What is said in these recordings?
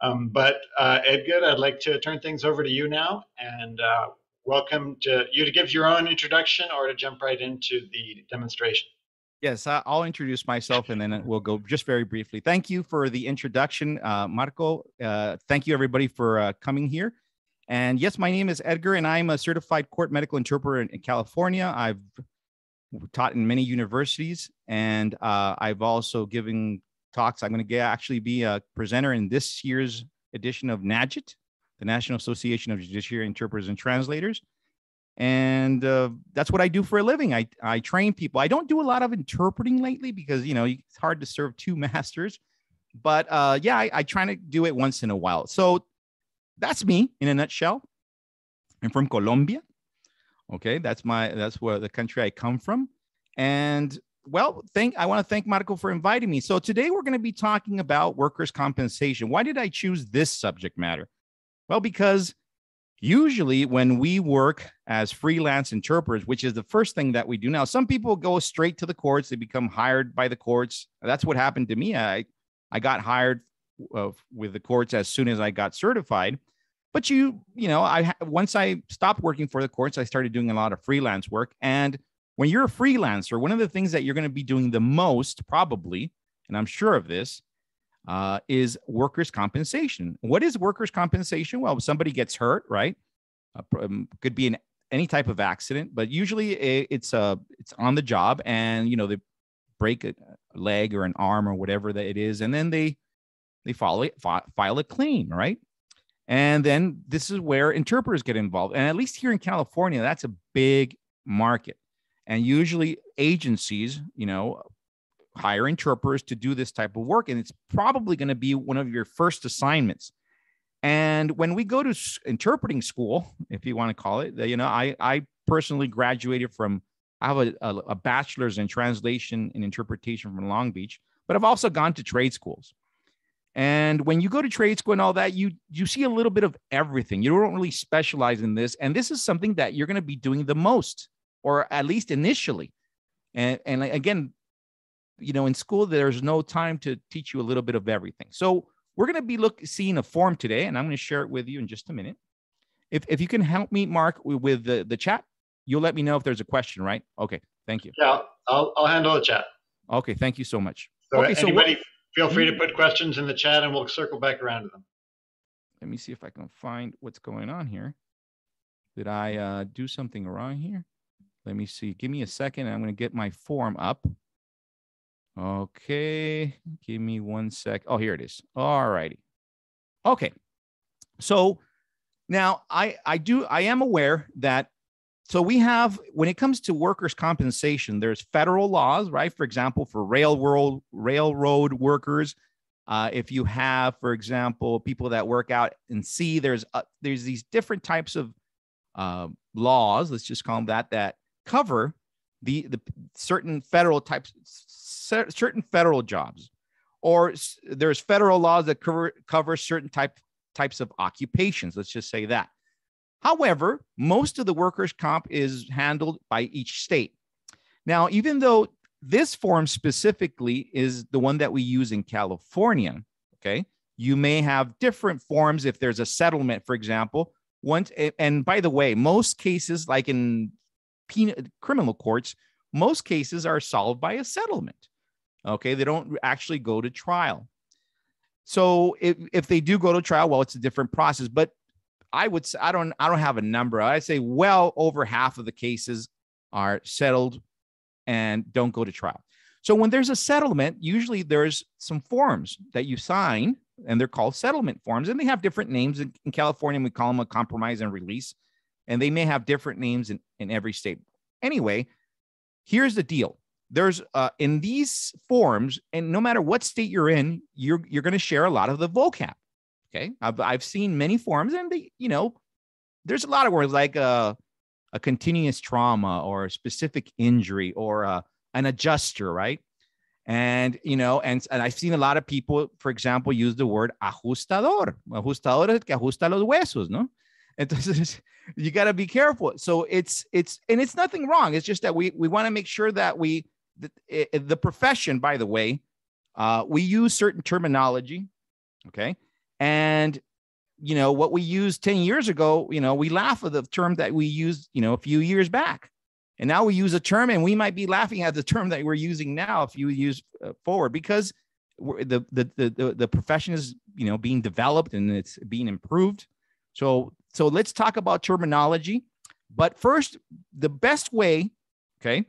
Um, but uh, Edgar, I'd like to turn things over to you now and uh, welcome to you to give your own introduction or to jump right into the demonstration. Yes, I'll introduce myself and then we'll go just very briefly. Thank you for the introduction, uh, Marco. Uh, thank you, everybody, for uh, coming here. And yes, my name is Edgar, and I'm a certified court medical interpreter in, in California. I've taught in many universities, and uh, I've also given talks. I'm going to actually be a presenter in this year's edition of NAJIT, the National Association of Judiciary Interpreters and Translators. And uh, that's what I do for a living. I, I train people. I don't do a lot of interpreting lately because, you know, it's hard to serve two masters. But uh, yeah, I, I try to do it once in a while. So that's me in a nutshell. I'm from Colombia. Okay, that's my that's where the country I come from. And well, thank I want to thank Marco for inviting me. So today we're going to be talking about workers' compensation. Why did I choose this subject matter? Well, because usually when we work as freelance interpreters, which is the first thing that we do now, some people go straight to the courts, they become hired by the courts. That's what happened to me. I I got hired uh, with the courts as soon as I got certified. But you, you know, I once I stopped working for the courts, I started doing a lot of freelance work. And when you're a freelancer, one of the things that you're going to be doing the most, probably, and I'm sure of this, uh, is workers' compensation. What is workers' compensation? Well, somebody gets hurt, right? Uh, could be in any type of accident, but usually it's a uh, it's on the job, and you know they break a leg or an arm or whatever that it is, and then they they file it, file a claim, right? And then this is where interpreters get involved. And at least here in California, that's a big market. And usually agencies, you know, hire interpreters to do this type of work. And it's probably going to be one of your first assignments. And when we go to interpreting school, if you want to call it, you know, I, I personally graduated from, I have a, a, a bachelor's in translation and interpretation from Long Beach, but I've also gone to trade schools. And when you go to trade school and all that, you you see a little bit of everything. You don't really specialize in this, and this is something that you're going to be doing the most, or at least initially. And and again, you know, in school there's no time to teach you a little bit of everything. So we're going to be look seeing a form today, and I'm going to share it with you in just a minute. If if you can help me, Mark, with the the chat, you'll let me know if there's a question, right? Okay, thank you. Yeah, I'll I'll handle the chat. Okay, thank you so much. So okay, anybody, so what, Feel free to mm. put questions in the chat and we'll circle back around to them. Let me see if I can find what's going on here. Did I uh, do something wrong here? Let me see. Give me a second. I'm going to get my form up. Okay. Give me one sec. Oh, here it is. All righty. Okay. So now I I do I am aware that so we have when it comes to workers compensation there's federal laws right for example for railroad railroad workers uh, if you have for example people that work out in sea there's uh, there's these different types of uh, laws let's just call them that that cover the the certain federal types certain federal jobs or there's federal laws that cover cover certain type types of occupations let's just say that However, most of the workers' comp is handled by each state. Now, even though this form specifically is the one that we use in California, okay, you may have different forms if there's a settlement, for example. Once, and by the way, most cases, like in penal, criminal courts, most cases are solved by a settlement. Okay, they don't actually go to trial. So if, if they do go to trial, well, it's a different process. But I would say I don't I don't have a number. I say well over half of the cases are settled and don't go to trial. So when there's a settlement, usually there's some forms that you sign, and they're called settlement forms, and they have different names. In, in California, we call them a compromise and release, and they may have different names in, in every state. Anyway, here's the deal. There's uh, in these forms, and no matter what state you're in, you're you're going to share a lot of the vocab. Okay. I've, I've seen many forms and they, you know, there's a lot of words like a, uh, a continuous trauma or a specific injury or a, uh, an adjuster, right? And, you know, and, and I've seen a lot of people, for example, use the word ajustador. Ajustador es que ajusta los huesos, ¿no? Entonces, you got to be careful. So it's, it's, and it's nothing wrong. It's just that we, we want to make sure that we, the, the profession, by the way, uh, we use certain terminology. Okay And you know what we used 10 years ago, you know, we laugh at the term that we used, you know, a few years back. And now we use a term and we might be laughing at the term that we're using now if you use uh, forward because the, the the the profession is, you know, being developed and it's being improved. So so let's talk about terminology. But first, the best way, okay?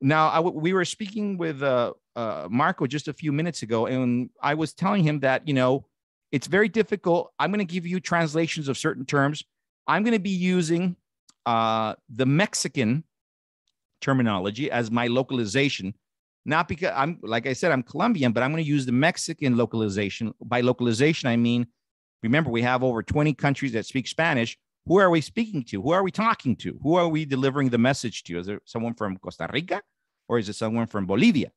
Now, I, we were speaking with uh, uh, Marco just a few minutes ago, and I was telling him that, you know, it's very difficult. I'm going to give you translations of certain terms. I'm going to be using uh, the Mexican terminology as my localization. Not because I'm, like I said, I'm Colombian, but I'm going to use the Mexican localization. By localization, I mean, remember, we have over 20 countries that speak Spanish. Who are we speaking to? Who are we talking to? Who are we delivering the message to? Is it someone from Costa Rica or is it someone from Bolivia?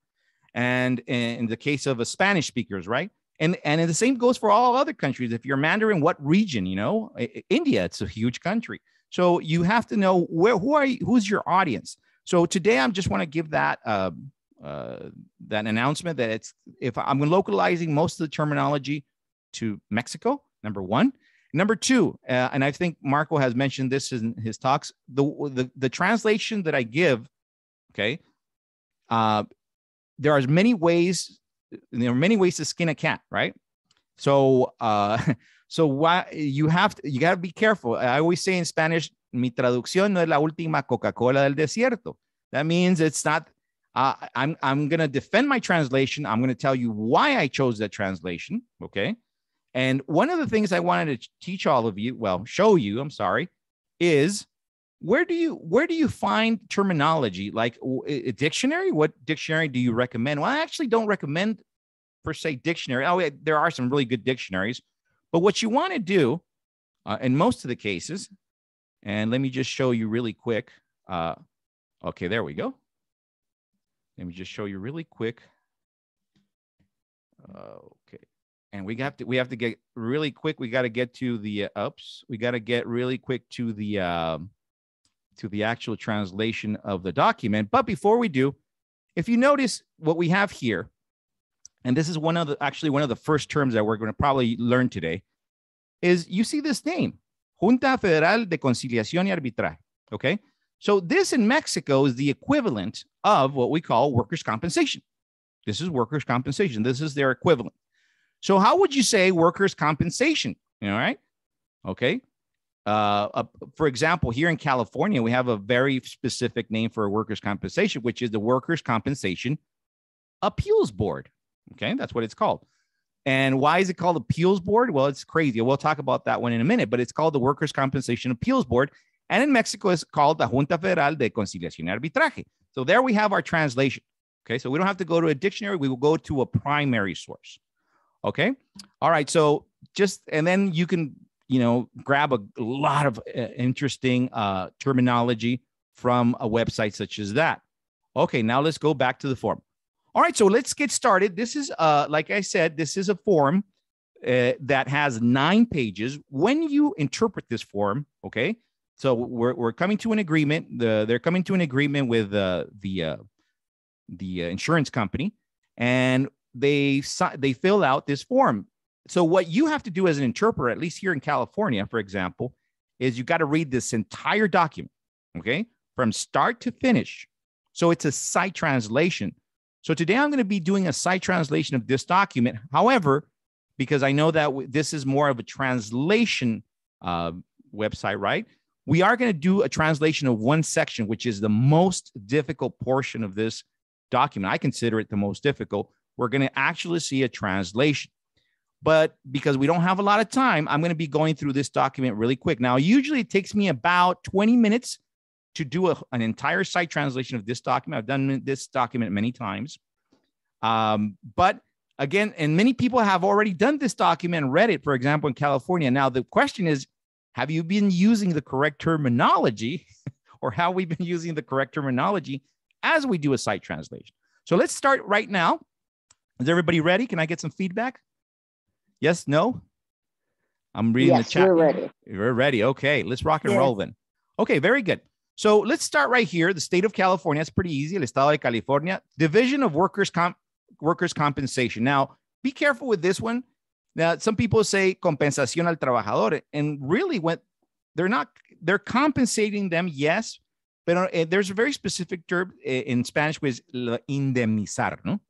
And in the case of a Spanish speakers, right? and and the same goes for all other countries if you're mandarin what region you know india it's a huge country so you have to know where who are you, who's your audience so today i just want to give that uh, uh, that announcement that it's if i'm localizing most of the terminology to mexico number one number two uh, and i think marco has mentioned this in his talks the the, the translation that i give okay uh, there are many ways there are many ways to skin a cat, right? So, uh, so why you have to, you got to be careful. I always say in Spanish, mi traducción no es la última Coca-Cola del desierto. That means it's not. Uh, I'm I'm gonna defend my translation. I'm gonna tell you why I chose that translation. Okay. And one of the things I wanted to teach all of you, well, show you, I'm sorry, is where do you where do you find terminology? Like a dictionary? What dictionary do you recommend? Well i actually don't recommend per se dictionary. Oh there are some really good dictionaries. But what you want to do uh, in most of the cases and let me just show you really quick uh, okay there we go. Let me just show you really quick okay and we have to we have to get really quick we got to get to the uh, ups we got to get really quick to the um, to the actual translation of the document. But before we do, if you notice what we have here, and this is one of the actually one of the first terms that we're going to probably learn today, is you see this name, Junta Federal de Conciliación y Arbitraje. Okay. So this in Mexico is the equivalent of what we call workers' compensation. This is workers' compensation. This is their equivalent. So how would you say workers' compensation? All right. Okay. Uh, uh, for example, here in California, we have a very specific name for a workers' compensation, which is the Workers' Compensation Appeals Board. Okay, that's what it's called. And why is it called Appeals Board? Well, it's crazy. We'll talk about that one in a minute, but it's called the Workers' Compensation Appeals Board. And in Mexico, it's called the Junta Federal de Conciliación y Arbitraje. So there we have our translation. Okay, so we don't have to go to a dictionary, we will go to a primary source. Okay, all right. So just, and then you can you know, grab a, lot of uh, interesting uh, terminology from a website such as that. Okay, now let's go back to the form. All right, so let's get started. This is, uh, like I said, this is a form uh, that has nine pages. When you interpret this form, okay, so we're, we're coming to an agreement. The, they're coming to an agreement with uh, the uh, the uh, insurance company, and they they fill out this form. So what you have to do as an interpreter, at least here in California, for example, is you got to read this entire document, okay, from start to finish. So it's a sight translation. So today I'm going to be doing a sight translation of this document. However, because I know that this is more of a translation uh, website, right? We are going to do a translation of one section, which is the most difficult portion of this document. I consider it the most difficult. We're going to actually see a translation. But because we don't have a lot of time, I'm going to be going through this document really quick. Now, usually it takes me about 20 minutes to do a, an entire sight translation of this document. I've done this document many times. Um, but again, and many people have already done this document read it, for example, in California. Now, the question is have you been using the correct terminology or how we've been using the correct terminology as we do a sight translation? So let's start right now. Is everybody ready? Can I get some feedback? Yes, no? I'm reading yes, the chat. We're ready. We're ready. Okay, let's rock and yes. roll then. Okay, very good. So let's start right here. The state of California, it's pretty easy. El Estado de California, Division of Workers Comp- Workers Compensation. Now, be careful with this one. Now, some people say compensación al trabajador, and really, when they're not, they're compensating them, yes, but uh, there's a very specific term eh, in Spanish, which is indemnizar, ¿no?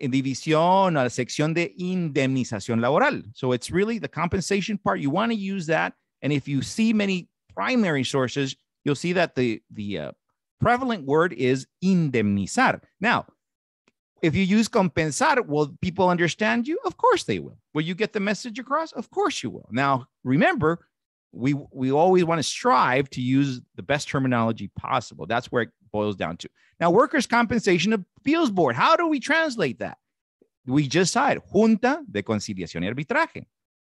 División, a la sección de indemnización laboral. So it's really the compensation part. You want to use that, and if you see many primary sources, you'll see that the the uh, prevalent word is indemnizar. Now, if you use compensar, will people understand you? Of course they will. Will you get the message across? Of course you will. Now, remember, we we always want to strive to use the best terminology possible. That's where it boils down to. Now, workers' compensation appeals board. How do we translate that? We just saw it, Junta de Conciliación y Arbitraje.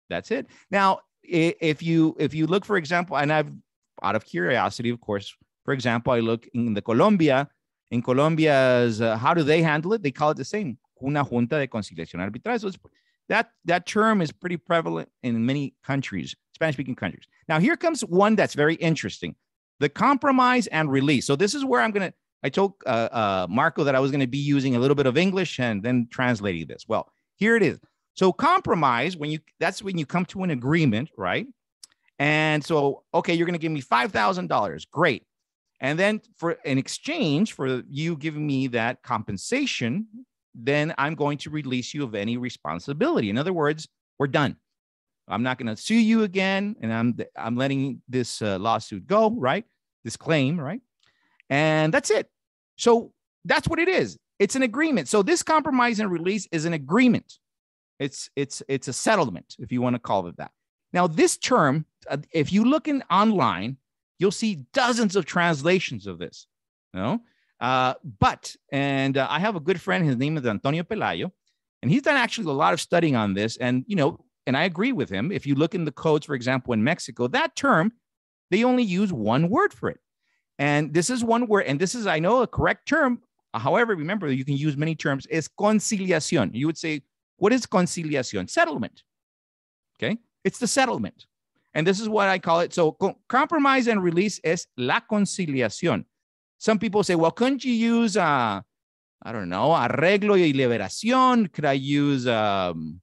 That's it. Now, if you if you look, for example, and I've out of curiosity, of course, for example, I look in the Colombia in Colombia's, uh, how do they handle it? They call it the same, una junta de conciliación arbitral. So that, that term is pretty prevalent in many countries, Spanish speaking countries. Now, here comes one that's very interesting the compromise and release. So, this is where I'm going to, I told uh, uh, Marco that I was going to be using a little bit of English and then translating this. Well, here it is. So, compromise, when you, that's when you come to an agreement, right? And so, okay, you're going to give me $5,000. Great. And then for in exchange for you giving me that compensation, then I'm going to release you of any responsibility. In other words, we're done. I'm not going to sue you again, and I'm I'm letting this uh, lawsuit go, right? This claim, right? And that's it. So that's what it is. It's an agreement. So this compromise and release is an agreement. It's it's it's a settlement, if you want to call it that. Now, this term, uh, if you look in online, You'll see dozens of translations of this. You know? Uh, but, and uh, I have a good friend, his name is Antonio Pelayo, and he's done actually a lot of studying on this. And, you know, and I agree with him. If you look in the codes, for example, in Mexico, that term, they only use one word for it. And this is one word, and this is, I know, a correct term. However, remember, you can use many terms, is conciliación. You would say, what is conciliación? Settlement. Okay. It's the settlement. And this is what I call it. So compromise and release is la conciliación. Some people say, well, couldn't you use, uh, I don't know, arreglo y liberación? Could I use um,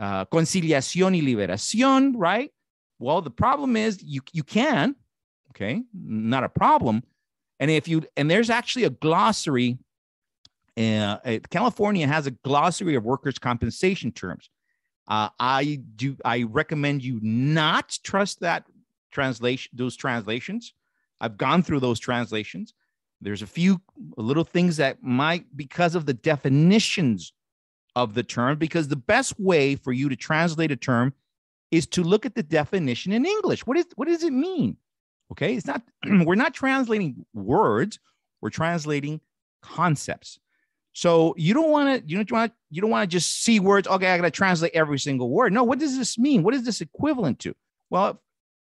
uh, conciliación y liberación, right? Well, the problem is you, you can, okay, not a problem. And if you, and there's actually a glossary, uh, California has a glossary of workers' compensation terms. Uh, I do. I recommend you not trust that translation. Those translations. I've gone through those translations. There's a few little things that might, because of the definitions of the term, because the best way for you to translate a term is to look at the definition in English. What is what does it mean? Okay, it's not. we're not translating words. We're translating concepts. So you don't want to, you don't want, you don't want to just see words. Okay, I got to translate every single word. No, what does this mean? What is this equivalent to? Well,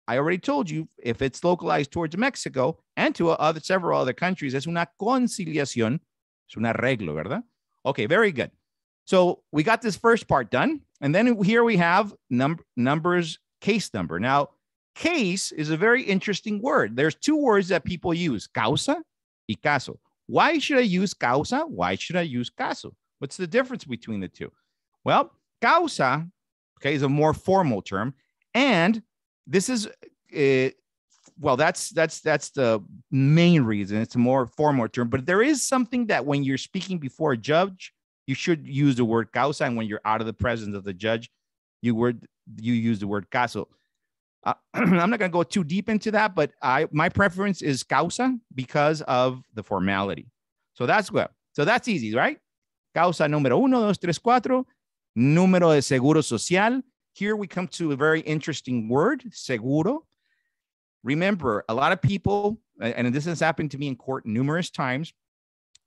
I already told you if it's localized towards Mexico and to other several other countries, es una conciliación, es un arreglo, ¿verdad? Okay, very good. So we got this first part done, and then here we have num- numbers case number. Now, case is a very interesting word. There's two words that people use: causa y caso. Why should I use causa? Why should I use caso? What's the difference between the two? Well, causa, okay, is a more formal term, and this is uh, well, that's that's that's the main reason. It's a more formal term, but there is something that when you're speaking before a judge, you should use the word causa, and when you're out of the presence of the judge, you word you use the word caso. Uh, I'm not going to go too deep into that, but I my preference is causa because of the formality. So that's good. So that's easy, right? Causa número uno, dos, tres, cuatro. Número de seguro social. Here we come to a very interesting word, seguro. Remember, a lot of people, and this has happened to me in court numerous times.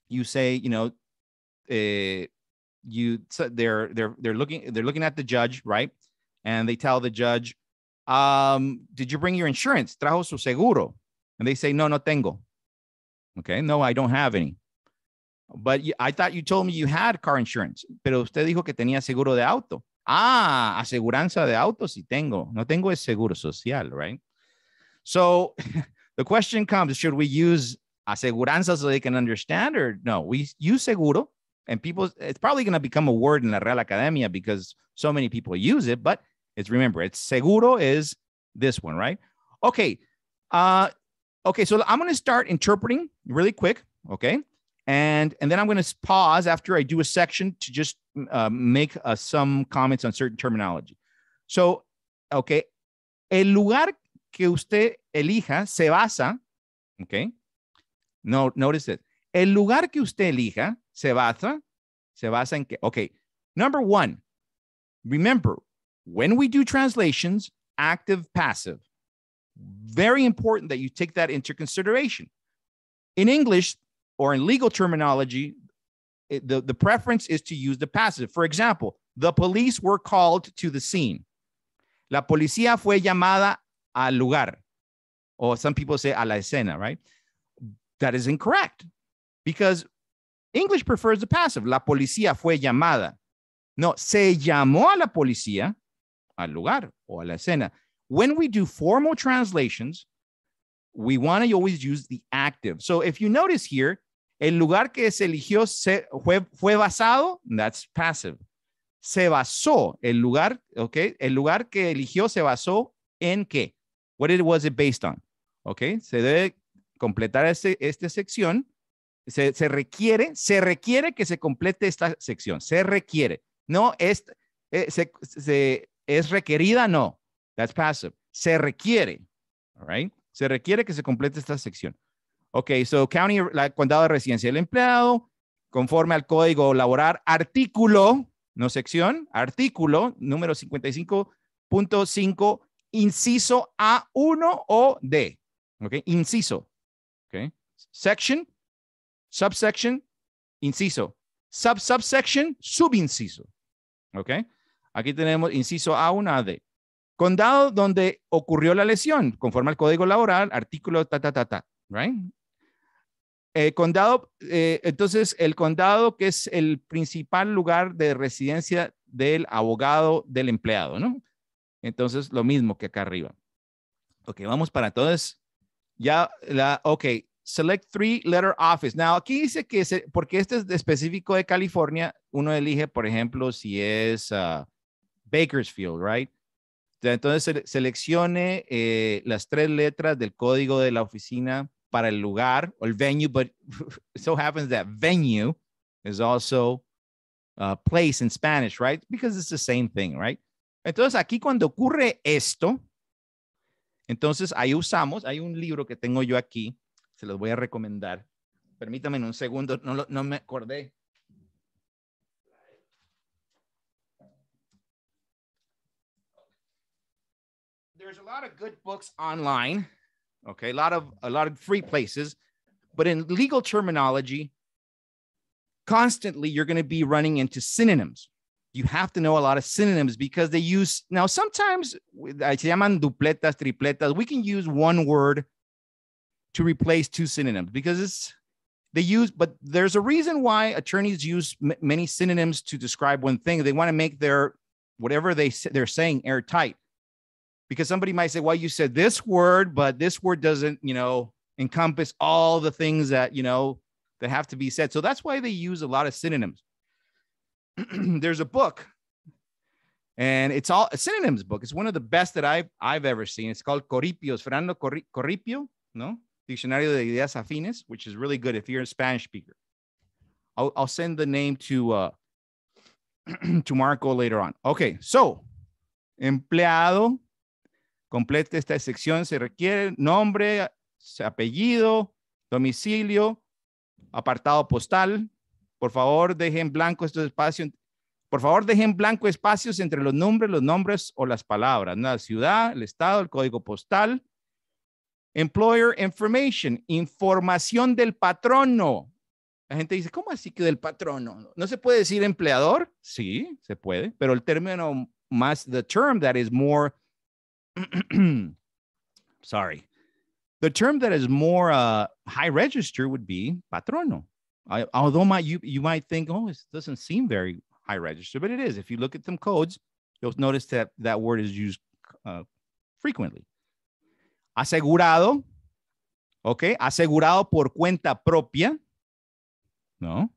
You say, you know, uh, you so they're they're they're looking they're looking at the judge, right? And they tell the judge, um, did you bring your insurance? Trajo su seguro. And they say, no, no tengo. Okay, no, I don't have any. But I thought you told me you had car insurance, pero usted dijo que tenía seguro de auto. Ah, aseguranza de auto sí tengo. No tengo es seguro social, right? So the question comes, should we use aseguranza so they can understand or no? We use seguro And people, it's probably going to become a word in la Real Academia because so many people use it, but it's remember, it's seguro is this one, right? Okay. Uh, okay. So I'm going to start interpreting really quick. Okay. And, and then I'm going to pause after I do a section to just uh, make uh, some comments on certain terminology. So, okay. El lugar que usted elija se basa, okay. No, notice it. El lugar que usted elija se basa, se basa en que, okay. Number one, remember when we do translations, active, passive, very important that you take that into consideration. In English or in legal terminology, it, the, the preference is to use the passive. For example, the police were called to the scene. La policía fue llamada al lugar. Or some people say a la escena, right? That is incorrect because English prefers the passive. La policía fue llamada. No, se llamó a la policía al lugar o a la escena. When we do formal translations, we want to always use the active. So if you notice here, el lugar que se eligió se, fue, fue basado, that's passive. Se basó, el lugar, okay, el lugar que eligió se basó en qué? What it, was it based on? Okay, se debe completar este, esta sección. Se, requiere, se requiere que se complete esta sección. Se requiere. No, es, eh, es requerida, no. That's passive. Se requiere. All right. Se requiere que se complete esta sección. Ok, so county, la condado de residencia del empleado, conforme al código laboral, artículo, no sección, artículo número 55.5, inciso A1 o D. Ok, inciso. Ok, section, subsection, inciso. Sub, subsection, subinciso. Ok, aquí tenemos inciso A1 a D. Condado donde ocurrió la lesión, conforme al código laboral, artículo ta, ta, ta, ta, right? Eh, condado, eh, entonces el condado que es el principal lugar de residencia del abogado del empleado, ¿no? Entonces lo mismo que acá arriba. Ok, vamos para todos. Ya la, ok, select three letter office. Now aquí dice que, se, porque este es específico de California, uno elige, por ejemplo, si es uh, Bakersfield, right? Entonces seleccione eh, las tres letras del código de la oficina para el lugar o el venue, but it so happens that venue is also a place in Spanish, right? Because it's the same thing, right? Entonces aquí cuando ocurre esto, entonces ahí usamos, hay un libro que tengo yo aquí, se los voy a recomendar. Permítame un segundo, no, no me acordé. there's a lot of good books online, okay, a lot of a lot of free places, but in legal terminology, constantly you're going to be running into synonyms. You have to know a lot of synonyms because they use now sometimes se llaman dupletas, tripletas. We can use one word to replace two synonyms because it's they use but there's a reason why attorneys use m- many synonyms to describe one thing they want to make their whatever they they're saying airtight because somebody might say, well, you said this word, but this word doesn't, you know, encompass all the things that, you know, that have to be said. So that's why they use a lot of synonyms. There's a book and it's all a synonyms book. It's one of the best that I've, I've ever seen. It's called Corripio, Fernando Corripio, no? Diccionario de Ideas Afines, which is really good if you're a Spanish speaker. I'll, send the name to, uh, to Marco later on. Okay, so empleado, Complete esta sección. Se requiere nombre, apellido, domicilio, apartado postal. Por favor, dejen blanco estos espacios. Por favor, dejen blanco espacios entre los nombres, los nombres o las palabras. La ciudad, el estado, el código postal. Employer information, información del patrono. La gente dice, ¿cómo así que del patrono? ¿No se puede decir empleador? Sí, se puede, pero el término más, the term that is more sorry. The term that is more uh, high register would be patrono. I, although my, you, you might think, oh, it doesn't seem very high register, but it is. If you look at some codes, you'll notice that that word is used uh, frequently. Asegurado, okay, asegurado por cuenta propia, no.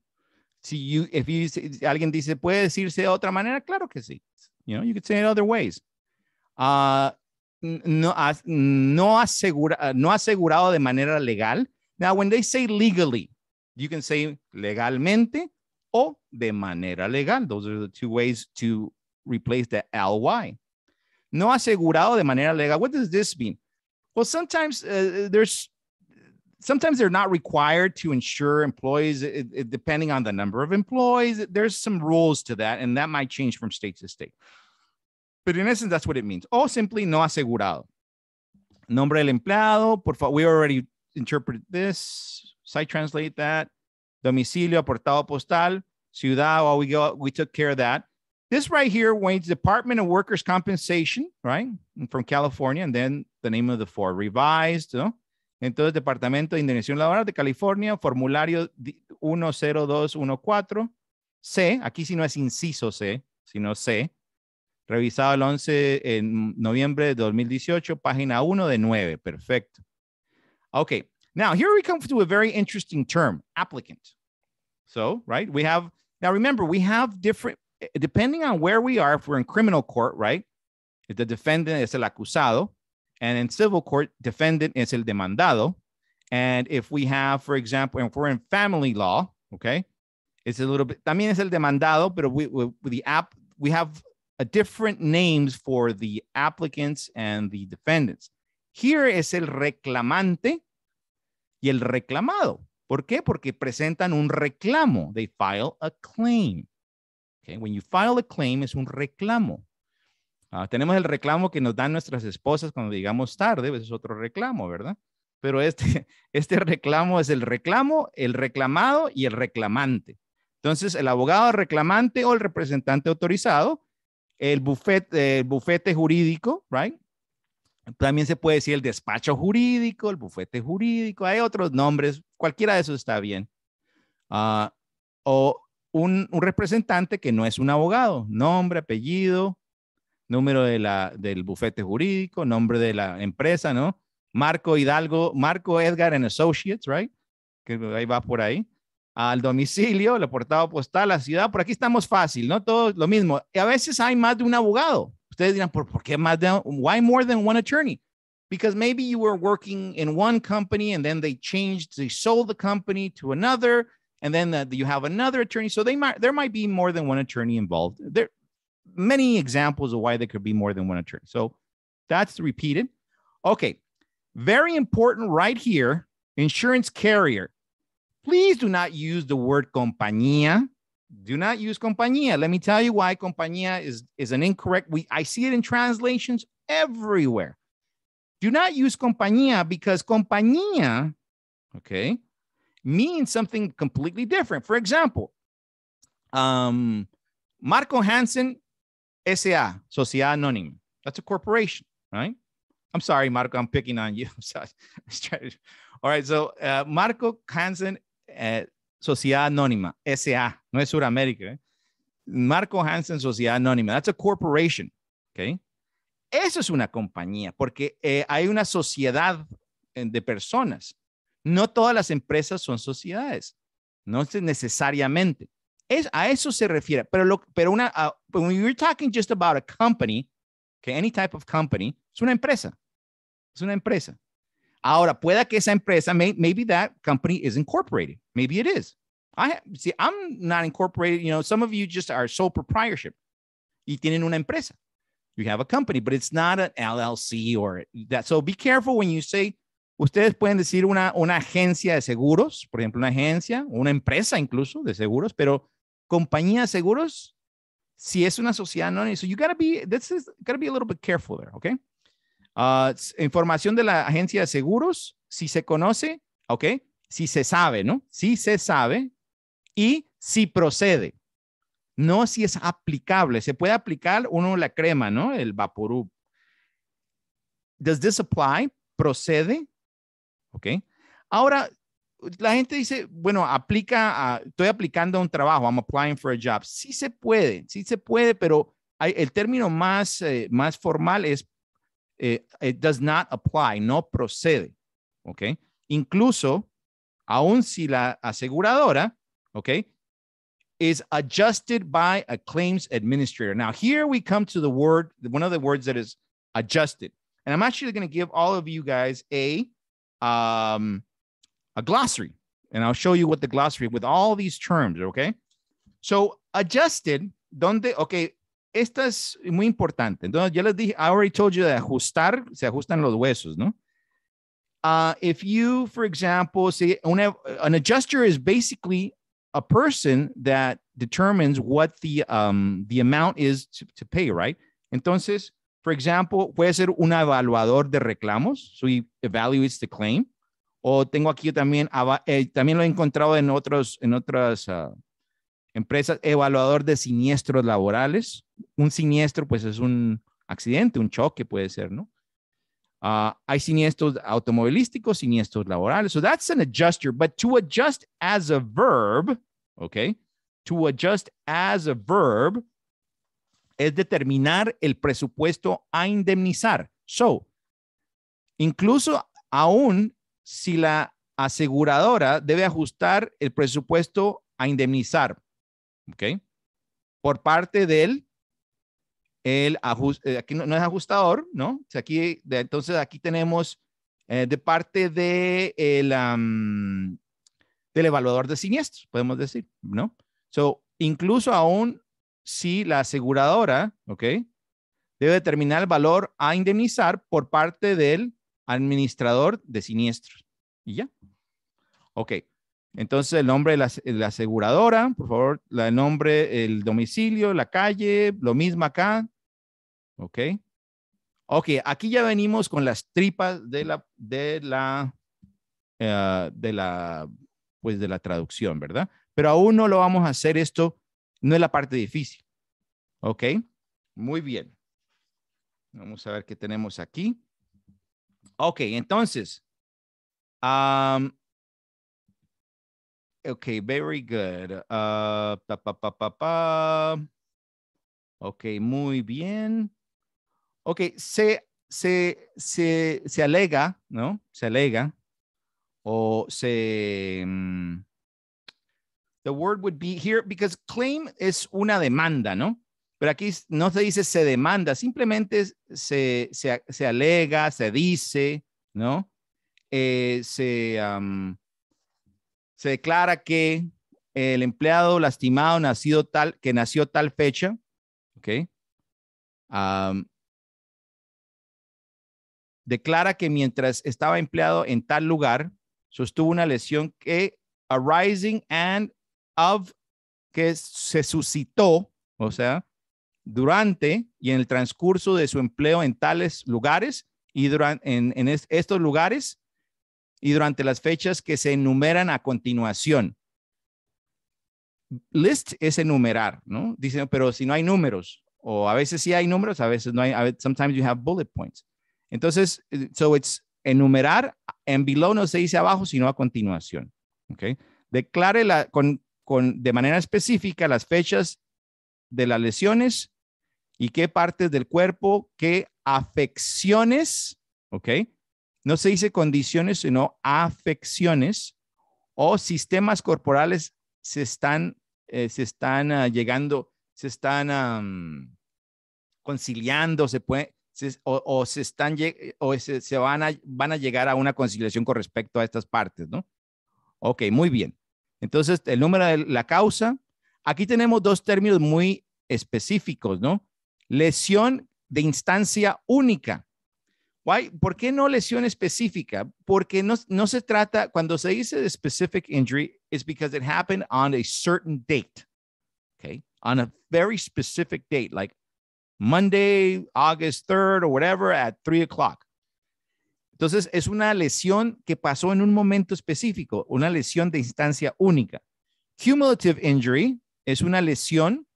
Si if you, alguien dice, ¿puede decirse de otra manera? Claro que sí. You know, you could say it other ways. Uh, no, no, no asegurado de manera legal. Now, when they say legally, you can say legalmente o de manera legal. Those are the two ways to replace the ly. No asegurado de manera legal. What does this mean? Well, sometimes uh, there's sometimes they're not required to insure employees it, it, depending on the number of employees there's some rules to that and that might change from state to state. But in essence that's what it means. O simply no asegurado. Nombre del empleado por favor we already interpreted this. Sight translate that. Domicilio portado postal ciudad well, we go we took care of that this right here Wayne's Department of Workers Compensation right from California and then the name of the four revised know? Entonces, Departamento de Indemnización Laboral de California, formulario 10214, C, aquí sí no es inciso C, sino C, revisado el 11 en noviembre de 2018, página 1 de 9, perfecto. Okay, now here we come to a very interesting term, applicant. So, right, we have, now remember, we have different, Eh, depending on where we are, if we're in criminal court, right, if the defendant is el acusado, And in civil court, defendant is el demandado. And if we have, for example, if we're in family law, okay, it's a little bit, también es el demandado, but we, we, the app, we have a different names for the applicants and the defendants. Here is el reclamante y el reclamado. ¿Por qué? Porque presentan un reclamo. They file a claim. Okay, when you file a claim, es un reclamo. Ah, tenemos el reclamo que nos dan nuestras esposas cuando digamos tarde, ese es otro reclamo, ¿verdad? Pero este, este reclamo es el reclamo, el reclamado y el reclamante. Entonces, el abogado reclamante o el representante autorizado, el bufete, bufete jurídico, right? También se puede decir el despacho jurídico, el bufete jurídico, hay otros nombres, cualquiera de esos está bien. Ah, o un, representante que no es un abogado, nombre, apellido, número de la, del bufete jurídico, nombre de la empresa, ¿no? Marco Hidalgo, Marco Edgar and Associates, right? Que ahí va por ahí. Al domicilio, la portada postal, la ciudad, por aquí estamos fácil, ¿no? Todo lo mismo. Y a veces hay más de un abogado. Ustedes dirán, ¿por, ¿por qué más why more than one attorney? Because maybe you were working in one company and then they changed, they sold the company to another, and then the, you have another attorney. So they might, there might be more than one attorney involved. There, many examples of why there could be more than one attorney. So that's repeated. Okay, very important right here insurance carrier. Please do not use the word compañía. Do not use compañía. Let me tell you why compañía is, is an incorrect. We I see it in translations everywhere. Do not use compañía because compañía, okay, means something completely different. For example, um, Marco Hansen SA, Sociedad Anónima. That's a corporation, right? I'm sorry, Marco, I'm picking on you. All right, so uh, Marco Hansen, uh, Sociedad Anónima, SA, no es Suramérica. ¿eh? Marco Hansen, Sociedad Anónima. That's a corporation, okay? Eso es una compañía, porque eh, hay una sociedad eh, de personas. No todas las empresas son sociedades, no necesariamente. Es, a eso se refiere. Pero, lo, pero una, uh, when you're talking just about a company, okay, any type of company, es una empresa. Es una empresa. Ahora, pueda que esa empresa, may, maybe that company is incorporated. Maybe it is. I see, I'm not incorporated. You know, some of you just are sole proprietorship. Y tienen una empresa. You have a company, but it's not an LLC or that. So be careful when you say Ustedes pueden decir una, una agencia de seguros, por ejemplo, una agencia, una empresa incluso de seguros, pero compañía de seguros, si es una sociedad anónima, so you gotta be, this is, gotta be a little bit careful there, okay? Uh, información de la agencia de seguros, si se conoce, ok, si se sabe, ¿no? Si se sabe y si procede. No si es aplicable. Se puede aplicar uno la crema, ¿no? El Vaporub. Does this apply? ¿Procede? ¿Ok? Ahora, la gente dice, bueno, aplica, a, estoy aplicando a un trabajo, I'm applying for a job. Sí se puede, sí se puede, pero el término más, eh, más formal es, eh, it does not apply, no procede, ¿ok? Incluso, aun si la aseguradora, ¿ok? is adjusted by a claims administrator. Now, here we come to the word, one of the words that is adjusted. And I'm actually going to give all of you guys a um, a glossary, and I'll show you what the glossary with all these terms. Okay, so adjusted, donde, okay, esta es muy importante. Entonces, ya les dije, I already told you de ajustar, se ajustan los huesos, ¿no? Uh, if you, for example, say una, an adjuster is basically a person that determines what the um, the amount is to, to pay, right? Entonces, for example, puede ser un evaluador de reclamos, so he evaluates the claim. O tengo aquí también, eh, también lo he encontrado en otros, en otras uh, empresas, evaluador de siniestros laborales. Un siniestro, pues es un accidente, un choque puede ser, ¿no? Uh, hay siniestros automovilísticos, siniestros laborales. So that's an adjuster. But to adjust as a verb, okay, to adjust as a verb es determinar el presupuesto a indemnizar. So, incluso aún si la aseguradora debe ajustar el presupuesto a indemnizar, ¿ok? Por parte del el ajuste, eh, aquí no, es ajustador, ¿no? Aquí, entonces aquí tenemos eh, de parte de el, del evaluador de siniestros, podemos decir, ¿no? So, incluso aún si la aseguradora, ¿ok? Debe determinar el valor a indemnizar por parte del administrador de siniestros. Y ya. Ok. Entonces, el nombre de la, aseguradora, por favor, el nombre, el domicilio, la calle, lo mismo acá. Ok. Ok, aquí ya venimos con las tripas de la, de la, eh, de la, pues de la traducción, ¿verdad? Pero aún no lo vamos a hacer esto, no es la parte difícil. Ok, muy bien. Vamos a ver qué tenemos aquí. Ok, entonces, um, ok, very good. Uh, Ok, muy bien. Ok, se, se, se, se alega, ¿no? Se alega o se... Um, the word would be here because claim es una demanda, ¿no? Pero aquí no se dice se demanda, simplemente se, se, se alega, se dice, ¿no? Eh, se, se declara que el empleado lastimado nacido tal, que nació tal fecha, ¿ok? declara que mientras estaba empleado en tal lugar, sostuvo una lesión que arising and of que se suscitó, o sea, durante y en el transcurso de su empleo en tales lugares y durante, en, estos lugares y durante las fechas que se enumeran a continuación. List es enumerar, ¿no? Dicen, pero si no hay números, o a veces sí hay números, a veces no hay, sometimes you have bullet points. Entonces, eh, so it's enumerar, en below no se dice abajo, sino a continuación. ¿ok? Declare la, con, de manera específica las fechas de las lesiones y qué partes del cuerpo, qué afecciones, ¿ok? No se dice condiciones, sino afecciones o sistemas corporales se están, eh, se están ah, llegando, se están conciliando, se puede, o, se están o se, van, a, van a llegar a una conciliación con respecto a estas partes, ¿no? Ok, muy bien. Entonces, el número de la causa. Aquí tenemos dos términos muy específicos, ¿no? Lesión de instancia única. Why? ¿Por qué no lesión específica? Porque no, no se trata, cuando se dice specific injury, it's because it happened on a certain date. Okay. On a very specific date, like Monday, August 3rd or whatever at 3 o'clock. Entonces, es una lesión que pasó en un momento específico, una lesión de instancia única. Cumulative injury es una lesión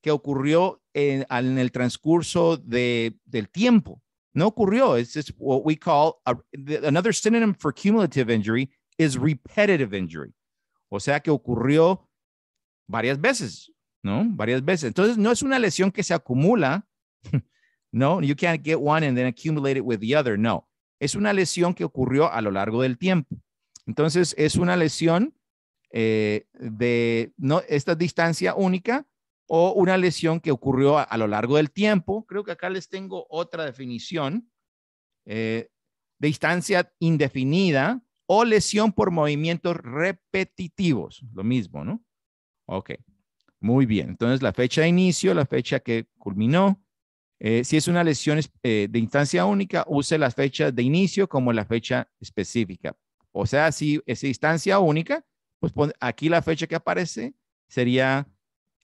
que ocurrió en, el transcurso de, del tiempo. No ocurrió. Es what we call another synonym for cumulative injury is repetitive injury. O sea que ocurrió varias veces. ¿no? Varias veces. Entonces, no es una lesión que se acumula. no, you can't get one and then accumulate it with the other. No, es una lesión que ocurrió a lo largo del tiempo. Entonces, es una lesión eh, de esta distancia única o una lesión que ocurrió a, lo largo del tiempo. Creo que acá les tengo otra definición. Eh, distancia indefinida o lesión por movimientos repetitivos. Lo mismo, ¿no? Ok. Muy bien. Entonces, la fecha de inicio, la fecha que culminó. Eh, si es una lesión eh, de instancia única, use la fecha de inicio como la fecha específica. O sea, si es instancia única, pues aquí la fecha que aparece sería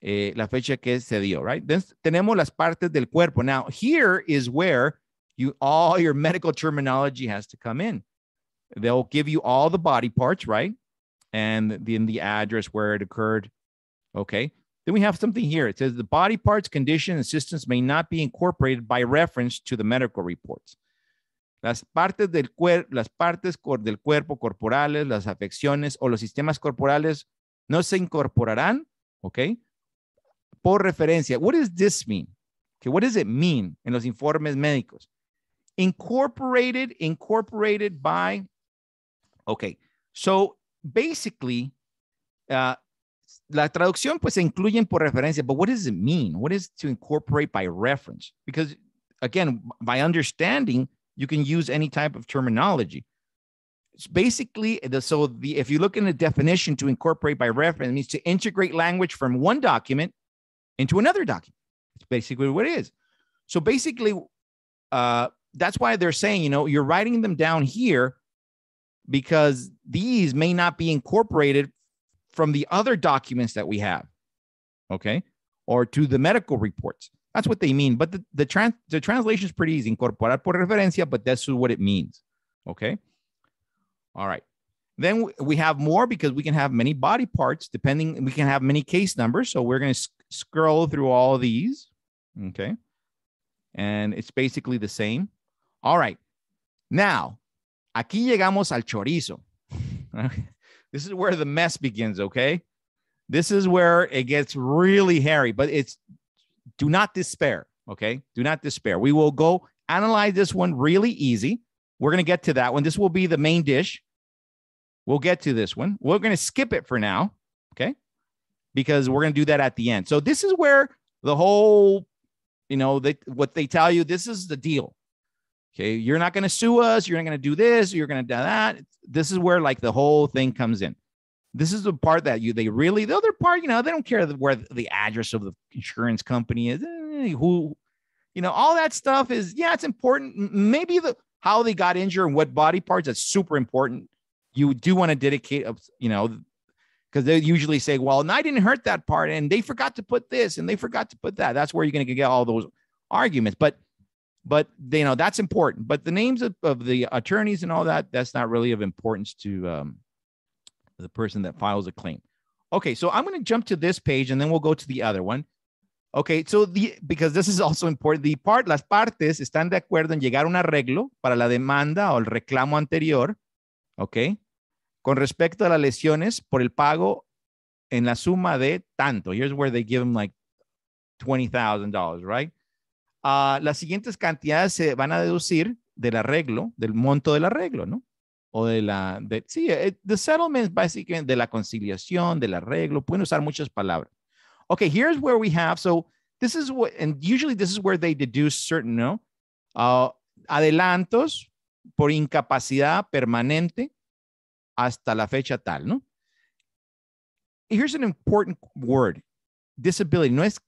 eh, la fecha que se dio, right? Then tenemos las partes del cuerpo. Now, here is where you all your medical terminology has to come in. They'll give you all the body parts, right? And then the address where it occurred. Okay. Then we have something here. It says the body parts, condition, and systems may not be incorporated by reference to the medical reports. Las partes del cuerpo, las partes del cuerpo corporales, las afecciones o los sistemas corporales no se incorporarán, ¿ok? Por referencia. What does this mean? Okay, what does it mean en los informes médicos? Incorporated, incorporated by, okay. So basically, uh, la traducción pues se incluyen por referencia, but what does it mean? What is to incorporate by reference? Because again, by understanding, you can use any type of terminology. It's basically, the, so the, if you look in the definition to incorporate by reference, means to integrate language from one document into another document. It's basically what it is. So basically, uh, that's why they're saying, you know, you're writing them down here because these may not be incorporated from the other documents that we have. Okay. Or to the medical reports. That's what they mean. But the, the, trans, the translation is pretty easy. Incorporar por referencia, but that's what it means. Okay. All right. Then we have more because we can have many body parts depending, we can have many case numbers. So we're going to sc- scroll through all of these. Okay. And it's basically the same. All right. Now, aquí llegamos al chorizo. this is where the mess begins, okay? This is where it gets really hairy, but it's do not despair. Okay. Do not despair. We will go analyze this one really easy. We're going to get to that one. This will be the main dish. We'll get to this one. We're going to skip it for now. Okay. Because we're going to do that at the end. So this is where the whole, you know, they, what they tell you, this is the deal. Okay. You're not going to sue us. You're not going to do this. You're going to do that. This is where like the whole thing comes in. This is the part that you they really the other part, you know, they don't care where the address of the insurance company is, eh, who, you know, all that stuff is yeah, it's important. Maybe the how they got injured and what body parts that's super important. You do want to dedicate, you know, because they usually say, well, and I didn't hurt that part, and they forgot to put this and they forgot to put that. That's where you're going to get all those arguments. But but you know that's important. But the names of, of the attorneys and all that, that's not really of importance to um, the person that files a claim. Okay, so I'm going to jump to this page and then we'll go to the other one. Okay, so the, because this is also important, the part, las partes están de acuerdo en llegar a un arreglo para la demanda o el reclamo anterior, ok, con respecto a las lesiones por el pago en la suma de tanto. Here's where they give them like $20,000, right? Uh, las siguientes cantidades se van a deducir del arreglo, del monto del arreglo, ¿no? o de la, sí, eh, the settlement básicamente de la conciliación, del arreglo, pueden usar muchas palabras. Okay, here's where we have, so this is what, and usually this is where they deduce certain, no? Uh, adelantos por incapacidad permanente hasta la fecha tal, ¿no? Here's an important word. Disability no es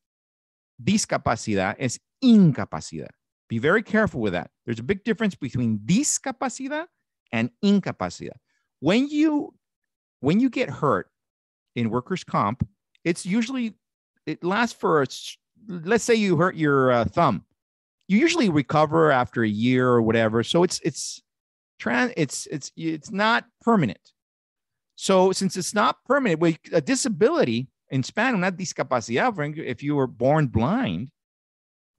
discapacidad, es incapacidad. Be very careful with that. There's a big difference between discapacidad and incapacidad. When you when you get hurt in workers' comp, it's usually it lasts for a, let's say you hurt your uh, thumb. You usually recover after a year or whatever. So it's it's trans it's it's it's not permanent. So since it's not permanent, with a disability in Spanish, not discapacidad, if you were born blind,